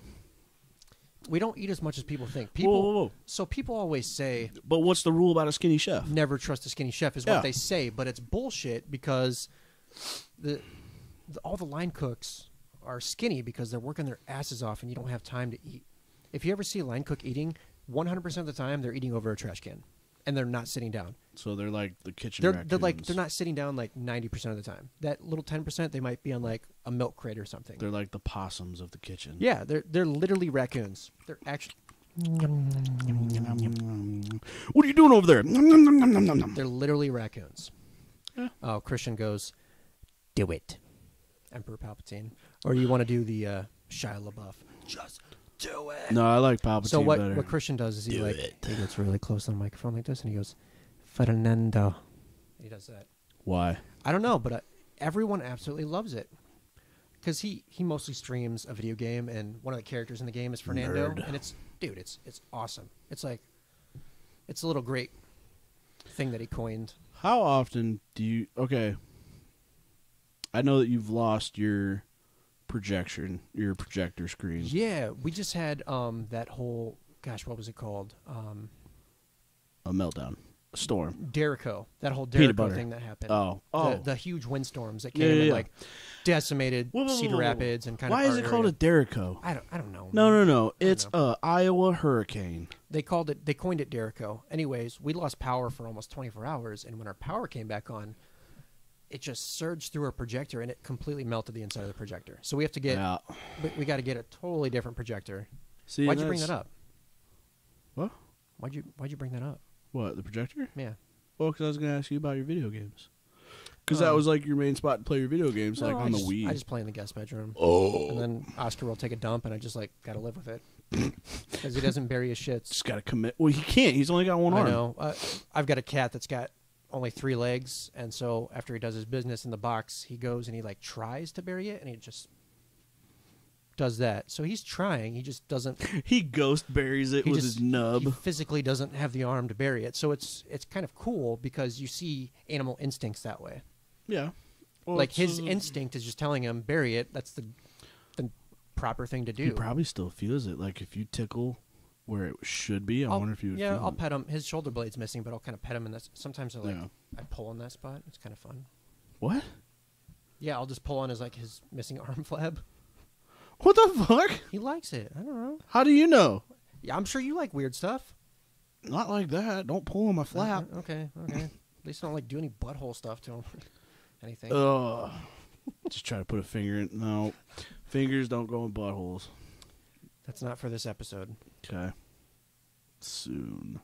We don't eat as much as people think. Whoa, People, whoa, whoa. so people always say But what's the rule about a skinny chef? never trust a skinny chef is Yeah. what they say, but it's bullshit because the, the all the line cooks are skinny because they're working their asses off and you don't have time to eat. If you ever see a line cook eating, 100% of the time they're eating over a trash can and they're not sitting down. So they're like the kitchen. They're they're like they're not sitting down like 90% of the time. That little 10% they might be on like a milk crate or something. They're like the possums of the kitchen. yeah, they're they're literally raccoons. They're actually What are you doing over there? They're literally raccoons. Yeah. Oh, Christian goes, do it, Emperor Palpatine. Or do you want to do the uh, Shia LaBeouf? Just do it. No, I like Palpatine so what, better. what Christian does is he Do like it. he gets really close to the microphone like this and he goes, Fernando. He does that. Why? I don't know, but uh, everyone absolutely loves it. Because he, he mostly streams a video game, and one of the characters in the game is Fernando, Nerd. and it's dude, it's it's awesome. It's like, it's a little great thing that he coined. How often do you? Okay, I know that you've lost your projection, your projector screen. Yeah, we just had um that whole gosh, what was it called? Um, A meltdown, a storm. Derecho, that whole butter. thing that happened. Oh, the, oh. the huge windstorms that came Yeah, yeah, and yeah. like decimated Whoa, whoa, whoa, Cedar. Rapids and kind Why of. Why is it called a Derecho? I don't. I don't know. No, no, no. It's know. a Iowa hurricane. They called it. They coined it Derecho. Anyways, we lost power for almost 24 hours, and when our power came back on, it just surged through our projector, and it completely melted the inside of the projector. So we have to get. yeah. We, we got to get a totally different projector. See, Why'd you bring that up? What? Why'd you Why'd you bring that up? What the projector? Yeah. Well, because I was going to ask you about your video games. Because that Oh. was like your main spot to play your video games, like No, on I the just, Wii. I just play in the guest bedroom. oh, And then Oscar will take a dump, and I just like gotta live with it because he doesn't bury his shits. just got to commit. Well, he can't. He's only got one arm. I know. Uh, I've got a cat that's got only three legs, and so after he does his business in the box, he goes and he like tries to bury it, and he just does that. So he's trying. He just doesn't. He ghost buries it with just his nub. He physically doesn't have the arm to bury it. So it's it's kind of cool because you see animal instincts that way. yeah. Well, like his uh, instinct is just telling him bury it. That's the the proper thing to do. He probably still feels it. Like if you tickle where it should be, I I'll- wonder if you yeah, I'll pet him. His shoulder blade's missing, but I'll kind of pet him, and that's sometimes I like Yeah. I pull on that spot. It's kind of fun. What? Yeah, I'll just pull on his like his missing arm flab. What the fuck? He likes it. I don't know. How do you know? Yeah, I'm sure you like weird stuff. Not like that. Don't pull on my flap. Uh, okay, okay. At least I don't like do any butthole stuff to him. Anything. Ugh. Just try to put a finger in. No, fingers don't go in buttholes. That's not for this episode. Okay. Soon.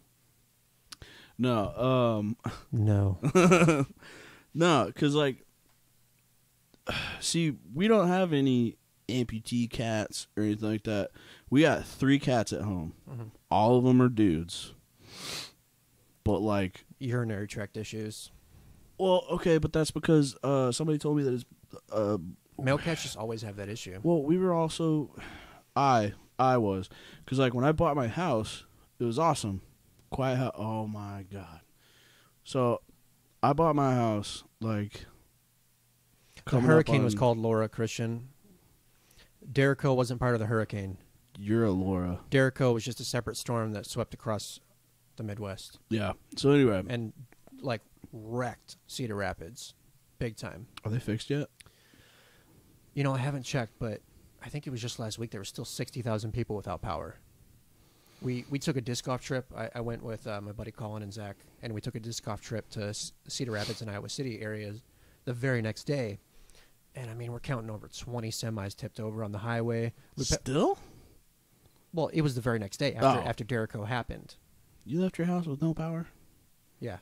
No. Um. No. No, because like, see, we don't have any amputee cats or anything like that. We got three cats at home. Mhm. All of them are dudes. But like, Urinary tract issues. well, okay, but that's because uh, somebody told me that it's. Uh, Male cats just always have that issue. well, we were also, I I was because like when I bought my house, it was awesome, quiet house. Oh my god! So, I bought my house like. The hurricane was called Laura Christian. Derecho wasn't part of the hurricane. You're a Laura. Derecho was just a separate storm that swept across the Midwest Yeah. So anyway, and like wrecked Cedar Rapids, big time. are they fixed yet? You know, I haven't checked, but I think it was just last week. There were still sixty thousand people without power. We we took a disc golf trip. I, I went with uh, my buddy Colin and Zach, and we took a disc golf trip to S- Cedar Rapids and Iowa City areas the very next day. And I mean, we're counting over twenty semis tipped over on the highway. We Still? well, it was the very next day after Oh. after Derecho happened. You left your house with no power? Yeah.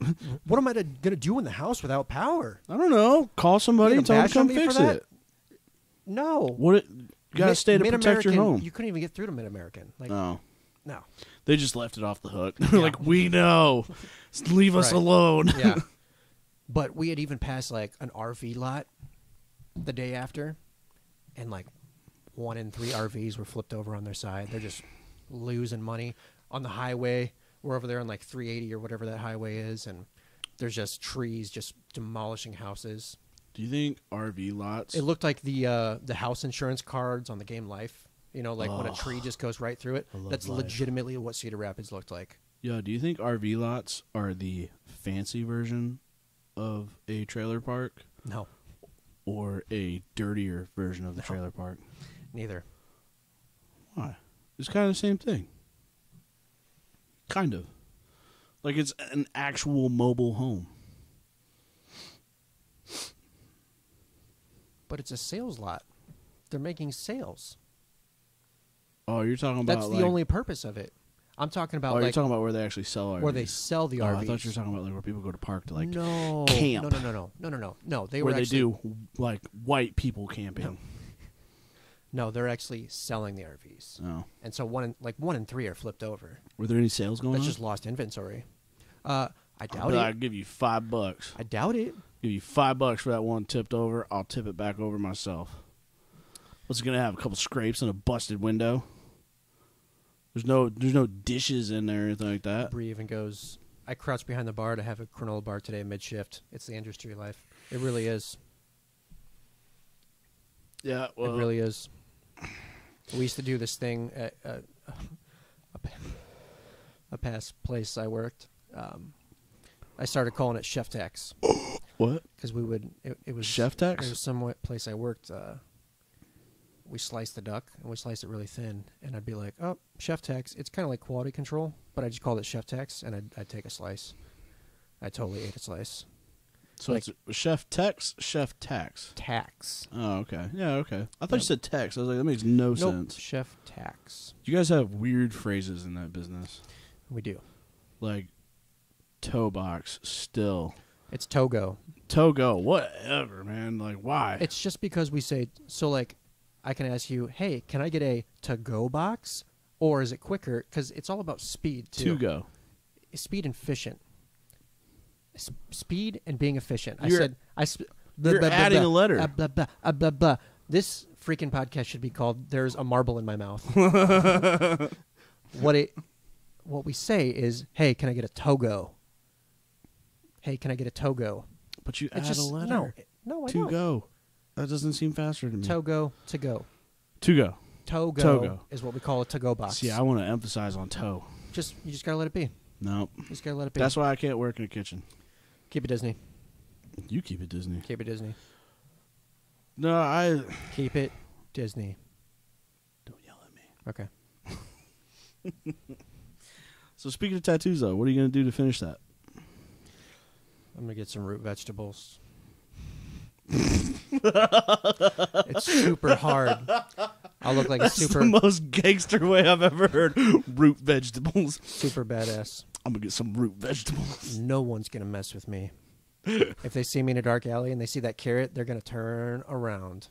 what am I to, gonna do in the house without power? I don't know. Call somebody and tell them to come fix it. No. What? It, you gotta Mi- stay to protect your home. You couldn't even get through to MidAmerican. Like no, no. they just left it off the hook. Yeah. like we know, Just leave us Right. alone. yeah. But we had even passed like an RV lot the day after, and like one in three RVs were flipped over on their side. They're just losing money on the highway. We're over there on like 380 or whatever that highway is, and there's just trees just demolishing houses. Do you think RV lots? It looked like the uh, the house insurance cards on the game Life. You know, like when a tree just goes right through it. I love That's Life. legitimately what Cedar Rapids looked like. yeah. Do you think RV lots are the fancy version of a trailer park, No, or a dirtier version of the No. trailer park? neither. Why? It's kind of the same thing. Kind of. Like it's an actual mobile home. But it's a sales lot. They're making sales. Oh, you're talking about That's the like, only purpose of it. I'm talking about. Oh, about you're talking about where they actually sell RVs. where they sell the Oh, RVs. I thought you were talking about like where people go to park to like no, camp. No, no, no, no, no, no, no, no. They where were they actually, do like white people camping. No, they're actually selling the RVs, Oh, and so one in, like one in three are flipped over. were there any sales going That's on? just lost inventory. Uh, I doubt be it. I'll give you five bucks. I doubt it. Give you five bucks for that one tipped over. I'll tip it back over myself. What's it gonna have? A couple scrapes and a busted window. There's no, there's no dishes in there or anything like that. Bree even goes. I crouched behind the bar to have a granola bar today mid shift. It's the industry life. It really is. Yeah, well, it really is. We used to do this thing at uh, a, a past place I worked. Um, I started calling it Chef Tax what? because we would. It, it was Chef Tax? It was some wa- place I worked. Uh, we sliced the duck and we sliced it really thin, and I'd be like, "Oh, Chef Tax." It's kind of like quality control, but I just called it Chef Tax, and I'd, I'd take a slice. I totally ate a slice. So Like- it's chef Tex, chef tax. Tax. Oh, okay. Yeah, okay. I thought you said text. I was like, that makes no nope. sense. Chef Tax. You guys have weird phrases in that business, We do. like toe box, still, It's Togo. Togo, whatever, man. Like, why? It's just because we say so. Like, I can ask you, "Hey, can I get a to-go box?" Or is it quicker? Because it's all about speed too. to go. Speed and efficient. S- speed and being efficient. I You're- said. I. Sp- blah, you're blah, blah, adding blah, a letter. uh, blah, blah, uh, blah, blah. This freaking podcast should be called "There's a Marble in My Mouth." what it, what we say is, "Hey, can I get a Togo?" Hey, can I get a Togo? But you It's add just a letter. no, no, I to don't. go. That doesn't seem faster to me. Togo to go. to go. Togo, Togo. is what we call a to-go box. See, I want to emphasize on toe. just you just gotta let it be. No, You just gotta let it be. that's why I can't work in a kitchen. Keep it Disney. You keep it Disney. Keep it Disney. No, I Keep it Disney. don't yell at me. Okay. So speaking of tattoos, though, what are you gonna do to finish that? I'm gonna get some root vegetables. it's super hard. I'll look like a That's super the most gangster way I've ever heard. root vegetables. super badass. I'm gonna get some root vegetables. No one's gonna mess with me. if they see me in a dark alley and they see that carrot, they're gonna turn around.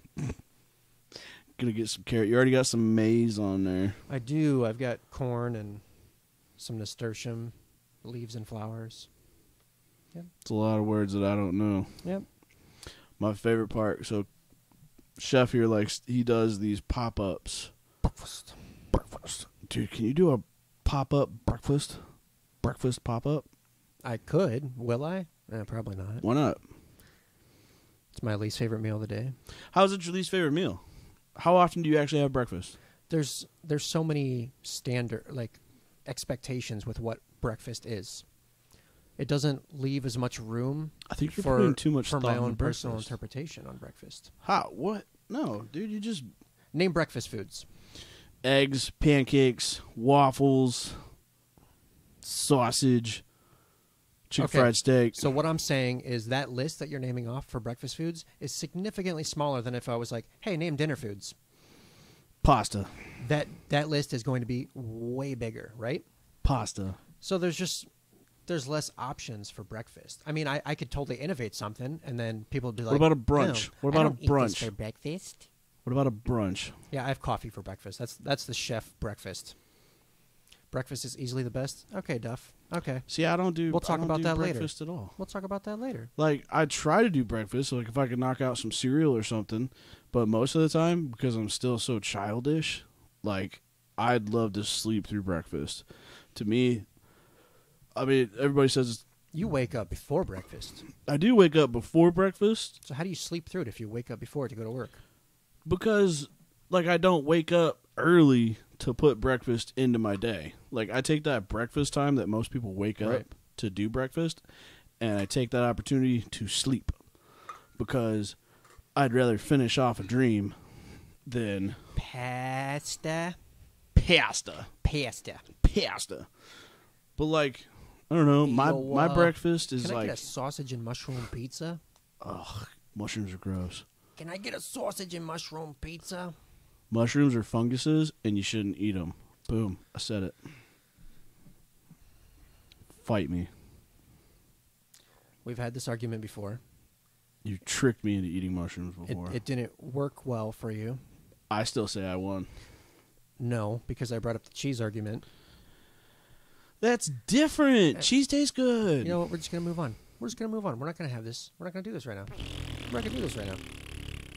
Gonna get some carrot. You already got some maize on there. I do. I've got corn and some nasturtium, leaves and flowers. It's a lot of words that I don't know. Yep. My favorite part. So, chef here likes he does these pop ups. Breakfast. Breakfast, dude. Can you do a pop up breakfast? Breakfast pop up? I could. Will I? Eh, probably not. Why not? It's my least favorite meal of the day. How's it your least favorite meal? How often do you actually have breakfast? There's there's so many standard like expectations with what breakfast is. It doesn't leave as much room I think you're for putting too much for my own personal breakfast. interpretation on breakfast. How? What? No, dude. You just Name breakfast foods. eggs, pancakes, waffles, sausage, chicken Okay, fried steak. So what I'm saying is that list that you're naming off for breakfast foods is significantly smaller than if I was like, "Hey, name dinner foods." pasta, That that list is going to be way bigger, right? pasta. So there's just there's less options for breakfast. I mean, I, I could totally innovate something, and then people would be like, What about a brunch? "No, What about a don't eat this brunch? for breakfast?" What about a brunch? Yeah, I have coffee for breakfast. That's that's the chef breakfast. Breakfast is easily the best. Okay, Duff. Okay, See, I don't do. We'll talk about that later. at all. we'll talk about that later. Like I try to do breakfast, like if I could knock out some cereal or something, but most of the time because I'm still so childish, like I'd love to sleep through breakfast. To me, I mean, everybody says You wake up before breakfast. I do wake up before breakfast So how do you sleep through it if you wake up before to go to work? because like I don't wake up early to put breakfast into my day. Like I take that breakfast time that most people wake up to do breakfast and I take that opportunity to sleep because I'd rather finish off a dream than Pasta. pasta. Pasta. Pasta. But like I don't know, my Yo, my uh, breakfast is Can I like get a sausage and mushroom pizza? ugh, mushrooms are gross. Can I get a sausage and mushroom pizza? Mushrooms are funguses, and you shouldn't eat them. Boom. I said it. Fight me. We've had this argument before. You tricked me into eating mushrooms It, before. it didn't work well for you. I still say I won. No, because I brought up the cheese argument. That's different. Cheese tastes good. You know what? We're just gonna move on. We're just gonna move on. We're not gonna have this. We're not gonna do this right now. We're not gonna do this right now.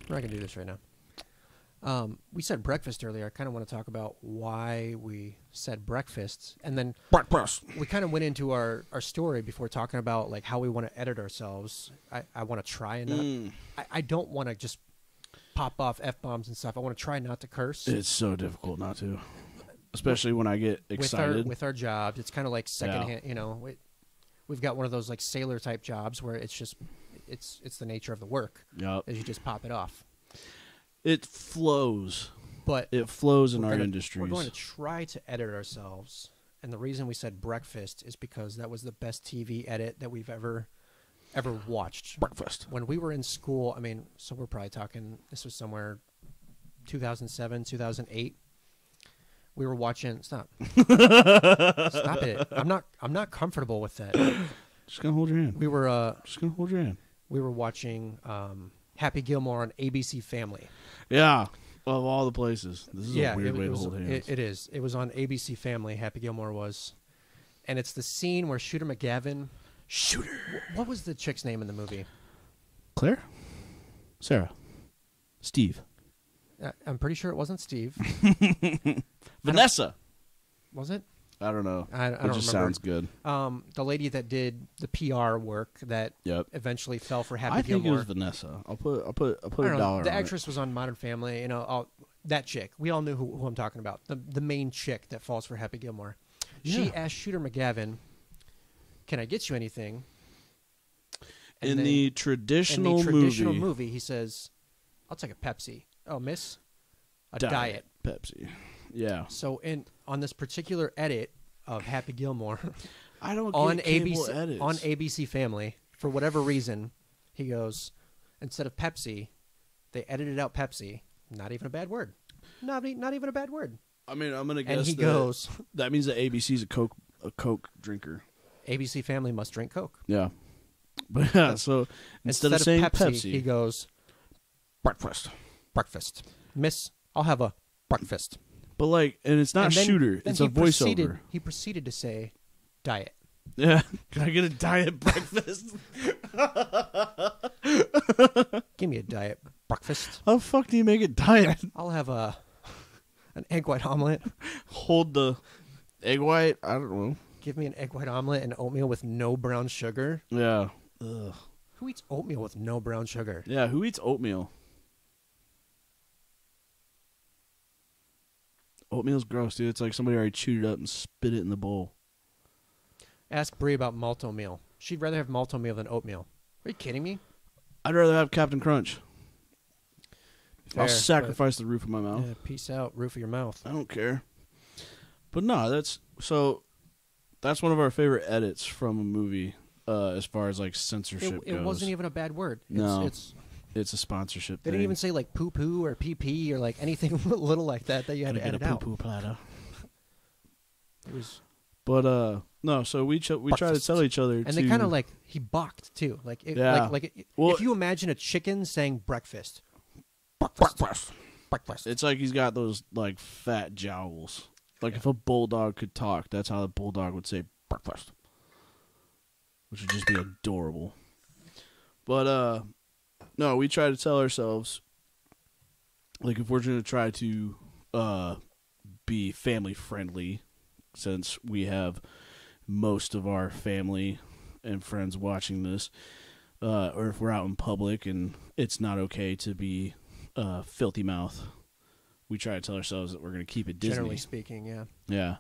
We're not gonna do this right now. Um, we said breakfast earlier. I kind of want to talk about why we said breakfast, and then breakfast. we kind of went into our, our story before talking about like how we want to edit ourselves. I, I want to try and not. Mm. I, I don't want to just pop off f bombs and stuff. I want to try not to curse. It's so difficult not to, especially when I get with excited. our with our jobs. It's kind of like secondhand. You know, we, we've got one of those like sailor type jobs where it's just it's it's the nature of the work Yup. is you just pop it off. It flows. But It flows in our gonna- industries. we're going to try to edit ourselves, and the reason we said breakfast is because that was the best TV edit that we've ever ever watched. breakfast. When we were in school, I mean, so we're probably talking. This was somewhere 2007, 2008. We were watching. Stop. Stop it. I'm not. I'm not comfortable with that. Just gonna hold your hand. We were. Uh, Just gonna hold your hand. we were watching um, Happy Gilmore on ABC Family. Yeah. Of all the places, this is yeah, a weird it, way it to hold hands. it, it is. It was on ABC Family. Happy Gilmore was, and it's the scene where Shooter McGavin. Shooter. wh- What was the chick's name in the movie? Claire. Sarah. Steve. Uh, I'm pretty sure it wasn't Steve. Vanessa. Was it? I don't know. I, I it don't just remember. sounds good. Um, the lady that did the PR work that Yep. eventually fell for Happy I think it was Vanessa. I'll put. I'll put. I'll put I a know. dollar. The on it. actress was on Modern Family. You know, all, that chick. We all knew who, who I'm talking about. The the main chick that falls for Happy Gilmore. She Yeah. asked Shooter McGavin, "Can I get you anything?" And in then- the in traditional, the traditional movie, movie, he says, "I'll take a Pepsi." Oh, miss, a diet. Pepsi. Yeah. So in on this particular edit of Happy Gilmore I don't on cable ABC edits. on ABC Family for whatever reason, he goes instead of Pepsi, they edited out Pepsi. Not even a bad word. Not e- not even a bad word. I mean, I'm gonna guess And he that goes, that means that ABC's a Coke a Coke drinker. ABC Family must drink Coke. Yeah. But yeah, so instead, of saying Pepsi, he goes breakfast. breakfast. Miss, I'll have a breakfast. But like, and it's not And then- shooter; then it's he a proceeded- voiceover. He proceeded to say, "Diet." Yeah. Can I get a diet breakfast? Give me a diet breakfast. How the fuck do you make it diet? I'll have a an egg white omelet. Hold the egg white. I don't know. Give me an egg white omelet and oatmeal with no brown sugar. Yeah. Ugh. Who eats oatmeal with no brown sugar? Yeah. Who eats oatmeal? Oatmeal's gross, dude. It's like somebody already chewed it up and spit it in the bowl. Ask Brie about Malt-O-Meal. She'd rather have Malt-O-Meal than oatmeal. Are you kidding me? I'd rather have Captain Crunch. Fair, I'll sacrifice the roof of my mouth. Yeah, peace out, roof of your mouth. I don't care. But no, that's so. That's one of our favorite edits from a movie, uh, as far as like It, censorship it goes. wasn't even a bad word. It's, No. it's It's a sponsorship. they didn't even say like poo poo or pee pee or like anything little like that that you had Gonna to get edit a out. poo-poo platter. It was, But uh, no. So we ch- we try to Breakfast. tell each other, and to, they kind of like he balked too. Like it, Yeah. like like it, Well- if you imagine a chicken saying breakfast, breakfast. breakfast. It's like he's got those like fat jowls. Like if a bulldog could talk, that's how the bulldog would say breakfast, which would just be adorable. But uh, no, we try to tell ourselves, like if we're going to try to uh be family friendly, since we have most of our family and friends watching this, uh, or if we're out in public and it's not okay to be uh, filthy mouth. We try to tell ourselves that we're going to keep it Disney. Generally speaking, yeah. Yeah,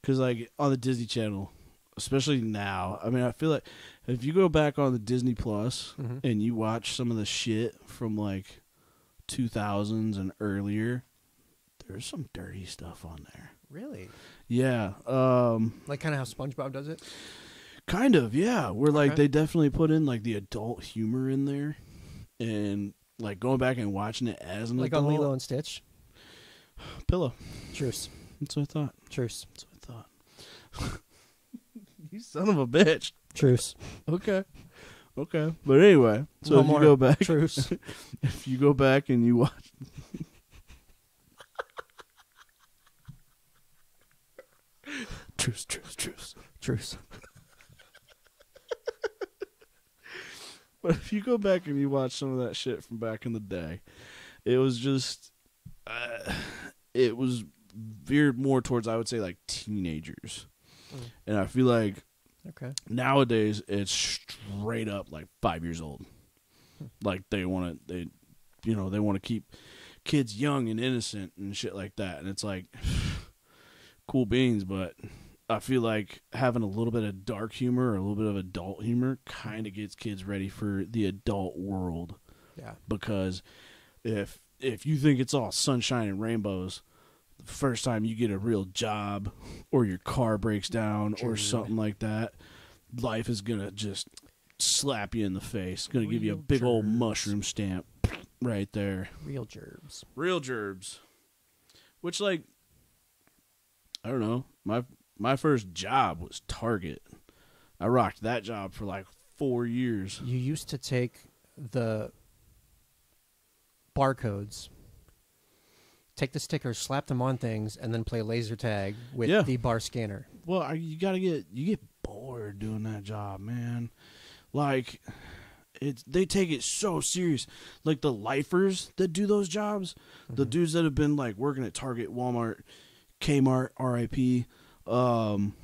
because like on the Disney Channel, especially now. I mean, I feel like if you go back on the Disney Plus Mhm. and you watch some of the shit from like 2000s and earlier, there's some dirty stuff on there. Really, Yeah, um, like kind of how SpongeBob does it. kind of. Yeah, where like Okay. they definitely put in like the adult humor in there, and like going back and watching it as an Like adult. on Lilo and Stitch. Pillow. Truce. That's what I thought. Truce. That's what I thought. you son of a bitch. Truce. Okay. Okay. But anyway, so No if you go back, Truce. if you go back and you watch, truce, truce, truce. Truce. But if you go back and you watch some of that shit from back in the day, it was just, uh, it was veered more towards I would say like teenagers, Mm. and I feel like Okay. nowadays it's straight up like five years old. Hmm. Like they want to, they, you know, they want to keep kids young and innocent and shit like that, and it's like cool beans, but. I feel like having a little bit of dark humor or a little bit of adult humor kind of gets kids ready for the adult world Yeah. because if if you think it's all sunshine and rainbows first time you get a real job or your car breaks down or something like that life is gonna just slap you in the face. Gonna give you a big old mushroom stamp right there. Real gerbs. real gerbs which like i don't know. My my first job was Target. I rocked that job for like four years. You used to take the barcodes, take the stickers, slap them on things, and then play laser tag with Yeah. the bar scanner. Well, I, you gotta get you get bored doing that job, man. Like, it's they take it so serious. Like the lifers that do those jobs, the Mhm. dudes that have been like working at Target, Walmart, Kmart, RIP, um,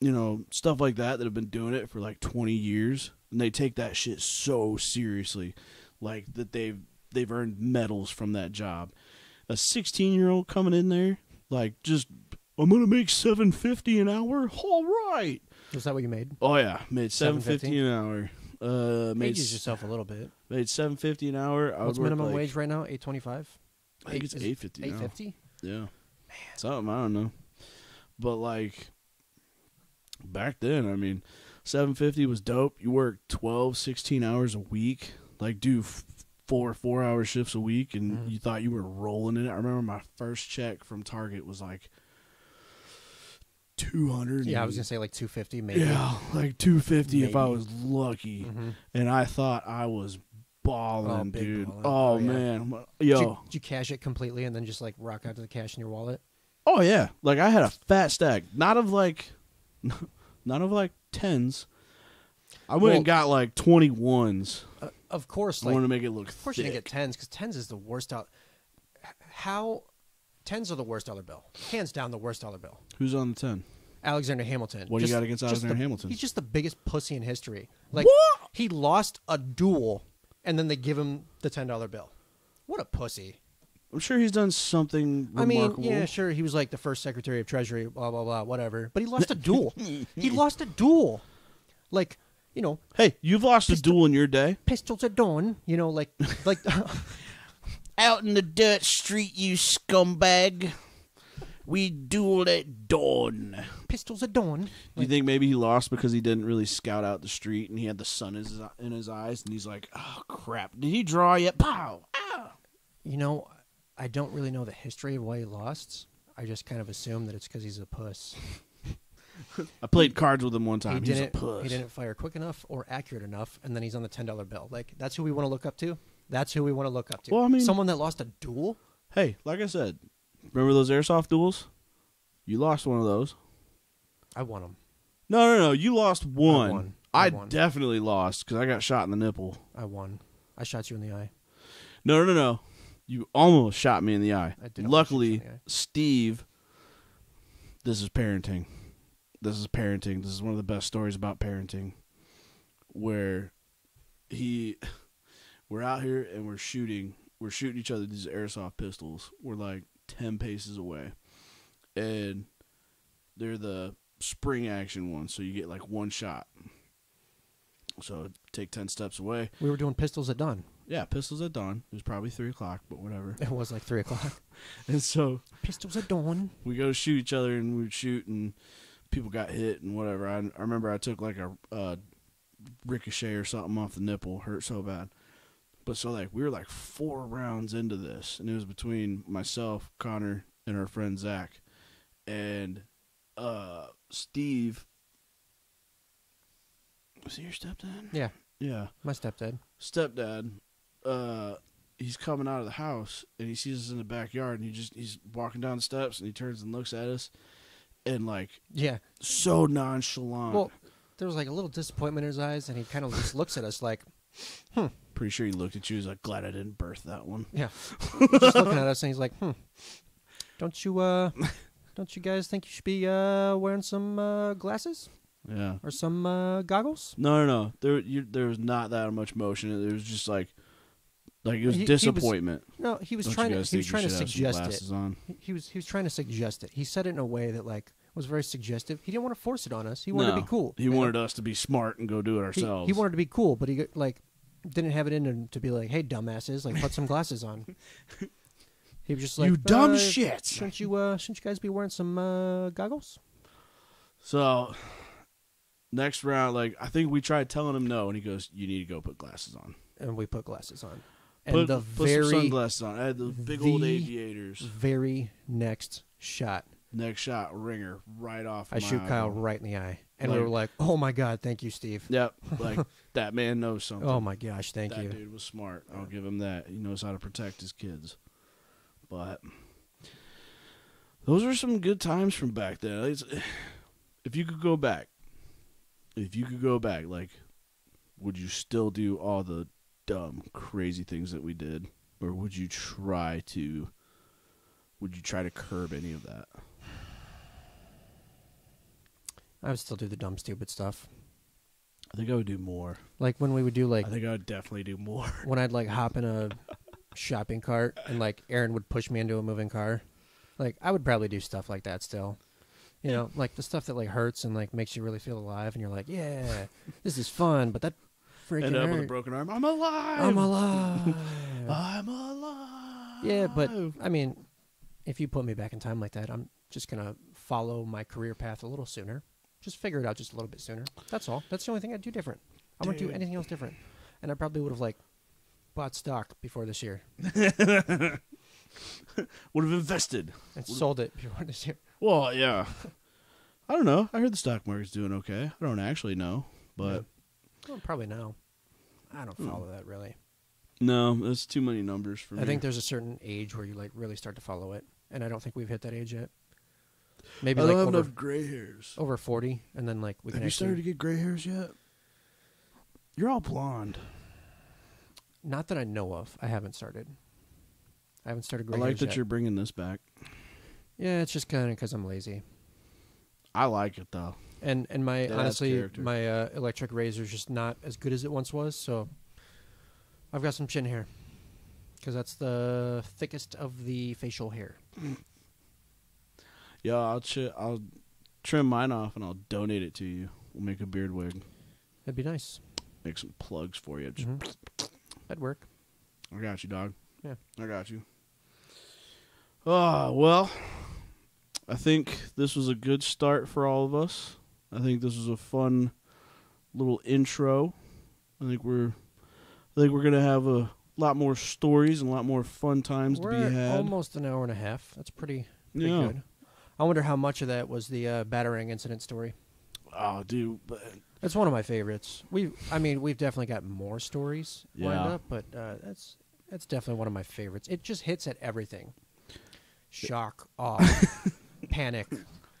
you know, stuff like that that have been doing it for like twenty years, and they take that shit so seriously, like that they've they've earned medals from that job. A sixteen year old coming in there, like just I'm gonna make seven fifty an hour. All right. Was that what you made? Oh yeah, made seven fifty $7.50? an hour. Uh, made Ages yourself a little bit. made seven fifty an hour. I What's minimum like- wage right now? Eight twenty-five. I think it's Eight- fifty. Eight fifty. Yeah, something I don't know, but like back then, I mean, seven fifty was dope. You work 12, 16 hours a week, like do f- four four hour shifts a week, and Mhm. you thought you were rolling in it. I remember my first check from Target was like two hundred. Yeah, I was gonna say like two fifty, maybe. Yeah, like two fifty if I was lucky, Mhm. and I thought I was balling, Oh, dude. ballin'. Oh, Oh, yeah. man, Did yo, you, did you cash it completely and then just like rock out to the cash in your wallet? oh yeah, like I had a fat stack, not of like, not of like tens. I went Well- and got like twenty ones. Of course, I like wanted to make it look Of course, thick. you didn't get tens because tens is the worst dollar. How tens are the worst dollar bill, hands down the worst dollar bill. Who's on the ten? Alexander Hamilton. What do you got against Alexander the- Hamilton? He's just the biggest pussy in history. Like What? he lost a duel, and then they give him the ten dollar bill. What a pussy! I'm sure he's done something I mean, yeah, sure, he was like the first Secretary of Treasury, blah blah blah, whatever. But he lost a duel. he lost a duel. Like you know, Hey, you've lost a duel in your day. pistols at dawn. You know, like like. Out in the dirt street, you scumbag. We dueled at dawn. pistols at dawn. Do you think maybe he lost because he didn't really scout out the street and he had the sun in his, in his eyes and he's like, oh crap, did he draw yet? Pow! Ow! You know, I don't really know the history of why he lost. I just kind of assume that it's because he's a puss. I played cards with him one He time. He's a puss. He didn't fire quick enough or accurate enough, and then he's on the ten dollar bill. Like that's who we want to look up to. That's who we want to look up to. Well, I mean- someone that lost a duel. Hey, like I said, remember those airsoft duels? You lost one of those. I won them. No, no, no. You lost one. won. I, I won. definitely lost because I got shot in the nipple. I won. I shot you in the eye. No, no, no. You almost shot me in the eye. I did almost shoot you Luckily, eye. Steve. This is parenting. This is parenting. This is one of the best stories about parenting, where he, we're out here and we're shooting. We're shooting each other these airsoft pistols. We're like ten paces away, and they're the spring action ones, so you get like one shot. So take ten steps away. We were doing pistols at dawn. Yeah, pistols at dawn. It was probably three o'clock, but whatever. It was like three o'clock. And so pistols at dawn. we go shoot each other, and we would shoot, and people got hit and whatever. I, I remember I took like a uh, ricochet or something off the nipple, hurt so bad. But so like we were like four rounds into this, and it was between myself, Connor, and our friend Zach, and uh Steve. Was he your stepdad? Yeah, Yeah, my stepdad. stepdad. Uh, he's coming out of the house, and he sees us in the backyard, and he just he's walking down the steps, and he turns and looks at us, and like Yeah. so nonchalant. Well, there was like a little disappointment in his eyes, and he kind of just looks at us like, hmm. Pretty sure he looked at you. He's like, glad I didn't birth that one. yeah, just looking at us, and he's like, hmm, don't you uh, don't you guys think you should be uh wearing some uh, glasses Yeah. or some uh, goggles? No, no, no. There, you, there was not that much motion. There was just like, like it was He- he was- disappointment. No, he was Don't trying to he was trying to should have some suggest it. on? He- He was he was trying to suggest it. He said it in a way that like was very suggestive. He didn't want to force it on us. He wanted to be cool. He know? wanted us to be smart and go do it ourselves. He, wanted to be cool, but he like didn't have it in him to be like, "Hey, dumbasses, like put some glasses on." He was just like, you dumb uh, shit. Shouldn't you uh shouldn't you guys be wearing some uh goggles? So, next round, like I think we tried telling him no, and he goes, "You need to go put glasses on." And we put glasses on. And Put, the put some very sunglasses on. I had the big old the- aviators. very next shot, Next shot, ringer right off. I shoot Kyle right in the eye. And we Like- were like, "Oh my god, thank you, Steve." Yep, like that man knows something. Oh my gosh, thank that you. That dude was smart. I'll give him that. He knows how to protect his kids. But those are some good times from back then. It's- if you could go back, if you could go back, like, would you still do all the dumb, crazy things that we did, or would you try to? Would you try to curb any of that? I would still do the dumb, stupid stuff. I think I would do more. Like when we would do like I think I would definitely do more. when I'd like hop in a shopping cart and like Aaron would push me into a moving car. Like I would probably do stuff like that still. You know, like the stuff that like hurts and like makes you really feel alive and you're like, Yeah, this is fun, but that freaking End up with a hurt. broken arm. I'm alive. I'm alive. I'm alive. yeah, but I mean, if you put me back in time like that, I'm just gonna follow my career path a little sooner. Just figure it out just a little bit sooner. That's all. That's the only thing I'd do different. I wouldn't do Dude. anything else different. And I probably would have like bought stock before this year would have invested. and sold it before this year. Well, yeah. I don't know. I heard the stock market's doing okay. I don't actually know, but Well, probably now. I don't Hmm. follow that really. no, that's too many numbers for me. I think there's a certain age where you like really start to follow it, and I don't think we've hit that age yet. Maybe I like don't have over, enough gray hairs. over forty, and then like we have can you actually. started to get gray hairs yet? You're all blonde. Not that I know of. I haven't started. I haven't started. I Gray like hairs that yet. you're bringing this back. Yeah, it's just kind of because I'm lazy, I like it though. And and my That honestly my uh, electric razor is just not as good as it once was. So I've got some chin hair because that's the thickest of the facial hair. Yeah, I'll I'll trim mine off and I'll donate it to you. We'll make a beard wig. That'd be nice. Make some plugs for you. Just, Mhm. That'd work. I got you, dog. Yeah. I got you. Ah, well, I think this was a good start for all of us. I think this is a fun little intro. I think we're I think we're gonna have a lot more stories and a lot more fun times We're to be had. almost an hour and a half. That's pretty pretty yeah. good. I wonder how much of that was the uh, battering incident story. Oh, dude, but That's one of my favorites. We, I mean, we've definitely got more stories lined up, but uh, that's that's definitely one of my favorites. It just hits at everything: shock, awe, panic,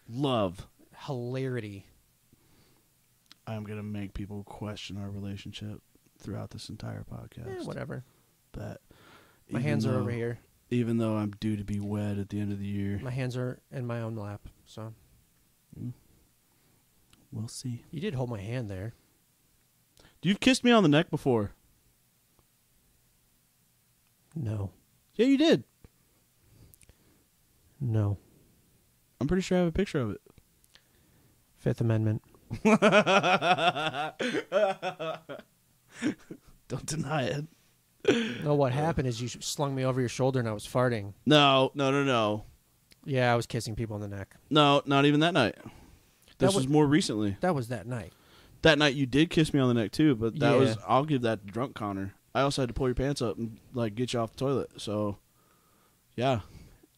love. hilarity. I'm gonna make people question our relationship throughout this entire podcast. Eh, whatever. But My hands are over here. Even though I'm due to be wed at the end of the year, My hands are in my own lap. So we'll see. you did hold my hand there. You've kissed me on the neck before. No, Yeah, you did. no. I'm pretty sure I have a picture of it. Fifth Amendment. Don't deny it. No, what happened is you slung me over your shoulder and I was farting. No, no, no, no. Yeah, I was kissing people on the neck. No, not even that night. This That was was- more recently. That was that night. That night you did kiss me on the neck too, but that was Yeah. I'll give that to drunk Connor. I also had to pull your pants up and like get you off the toilet. So, yeah,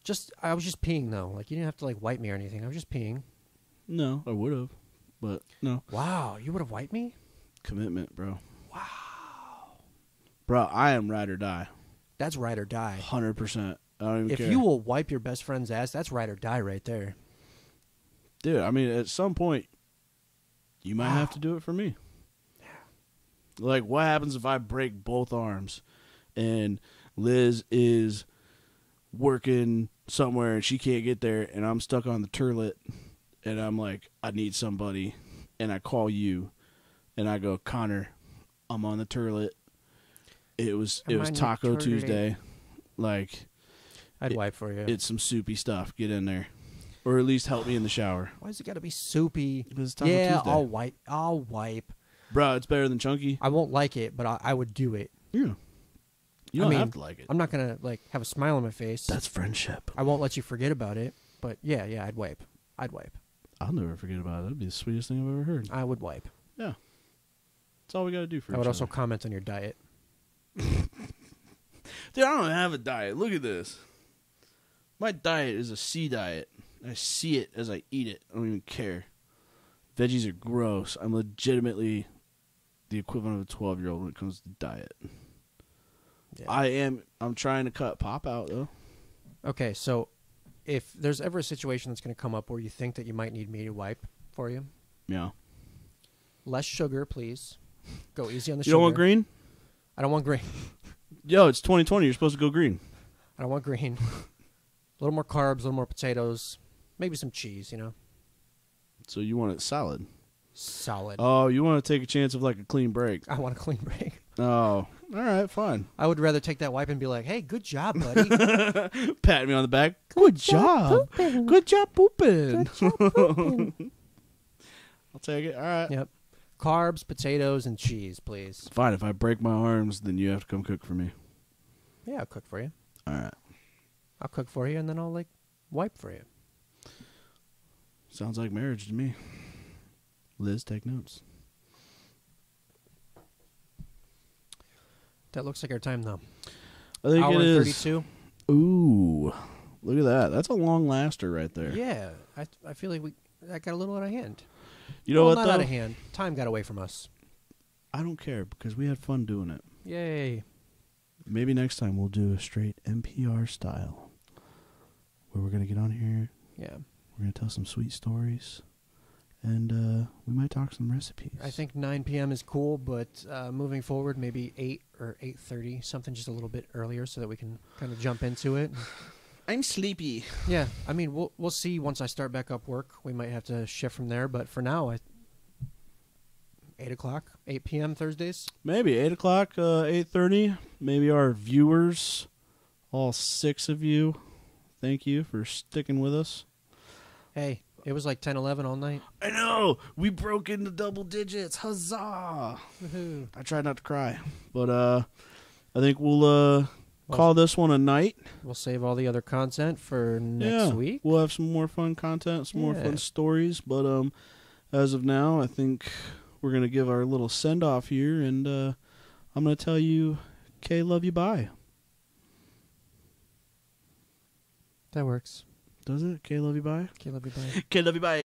Just I was just peeing though. Like you didn't have to like wipe me or anything. I was just peeing. no, I would have, but no Wow, you would have wiped me? commitment, bro. Wow, bro, I am ride or die, That's ride or die. hundred percent. I don't even If care. you will wipe your best friend's ass, that's ride or die right there. dude, I mean, at some point, you might have to do it for me. Yeah. Like, what happens if I break both arms, and Liz is working somewhere and she can't get there, and I'm stuck on the turlet, and I'm like, I need somebody, and I call you, and I go, Connor, I'm on the turlet. It was it I'm was on Taco. Tuesday, like I'd It- wipe for you. it's some soupy stuff. Get in there, or at least help me in the shower. Why's it got to be soupy? It's Taco yeah, Tuesday. I'll wipe. I'll wipe. Bro, it's better than chunky. I won't like it, but I, I would do it. Yeah. You don't mean, have to like it. I'm not gonna like have a smile on my face. That's friendship. I won't let you forget about it. But yeah, yeah, I'd wipe. I'd wipe. I'll never forget about it. That'd be the sweetest thing I've ever heard. I would wipe. Yeah. That's all we got to do for I would also comment on your diet. Dude, I don't have a diet. Look at this. My diet is a C diet. I see it as I eat it. I don't even care. Veggies are gross. I'm legitimately the equivalent of a 12 year old when it comes to diet. Yeah. I am. I'm trying to cut pop out though. Okay, so if there's ever a situation that's going to come up where you think that you might need me to wipe for you, Yeah. less sugar, please. Go easy on the You sugar. don't want green? I don't want green. Yo, it's 2020. You're supposed to go green. I don't want green. a little more carbs, a little more potatoes, maybe some cheese. You know, So you want it solid. solid. Oh, you want to take a chance of like a clean break. I want a clean break. Oh, all right, fine. I would rather take that wipe and be like, "Hey, good job, buddy." Pat me on the back. Good, job. Good job pooping. I'll take it. All right. yep. Carbs, potatoes, and cheese, please. Fine. If I break my arms, then you have to come cook for me. Yeah, I'll cook for you. All right. I'll cook for you, and then I'll like wipe for you. Sounds like marriage to me. Liz, take notes. That looks like our time though. I think Hour it is. thirty-two. Ooh, look at that. That's a long laster right there. Yeah, I I feel like we that got a little out of hand. You know well, what not though? out of hand. Time got away from us. I don't care because we had fun doing it. Yay! Maybe next time we'll do a straight NPR style, where we're gonna get on here, Yeah, we're gonna tell some sweet stories, and uh, we might talk some recipes. I think 9 p.m. is cool, but uh, moving forward, maybe 8 or 8:30, something just a little bit earlier, so that we can kind of jump into it. I'm sleepy. yeah, I mean, we'll we'll see once I start back up work. We might have to shift from there, but for now, I. 8 o'clock, 8 p.m. Thursdays. Maybe eight o'clock, uh, eight thirty. Maybe our viewers, all six of you, thank you for sticking with us. Hey, it was like 10, 11 all night. I know we broke into double digits. Huzzah! Woohoo. I tried not to cry, but uh, I think we'll uh call this one a night. We'll save all the other content for next yeah, week. we'll have some more fun content, some more fun stories. But um, as of now, I think we're gonna give our little send off here, and uh, I'm gonna tell you, Kay, love you, bye. That works. Does it? Kay, love you, bye. Okay, love you. Bye. Kay, love you, bye.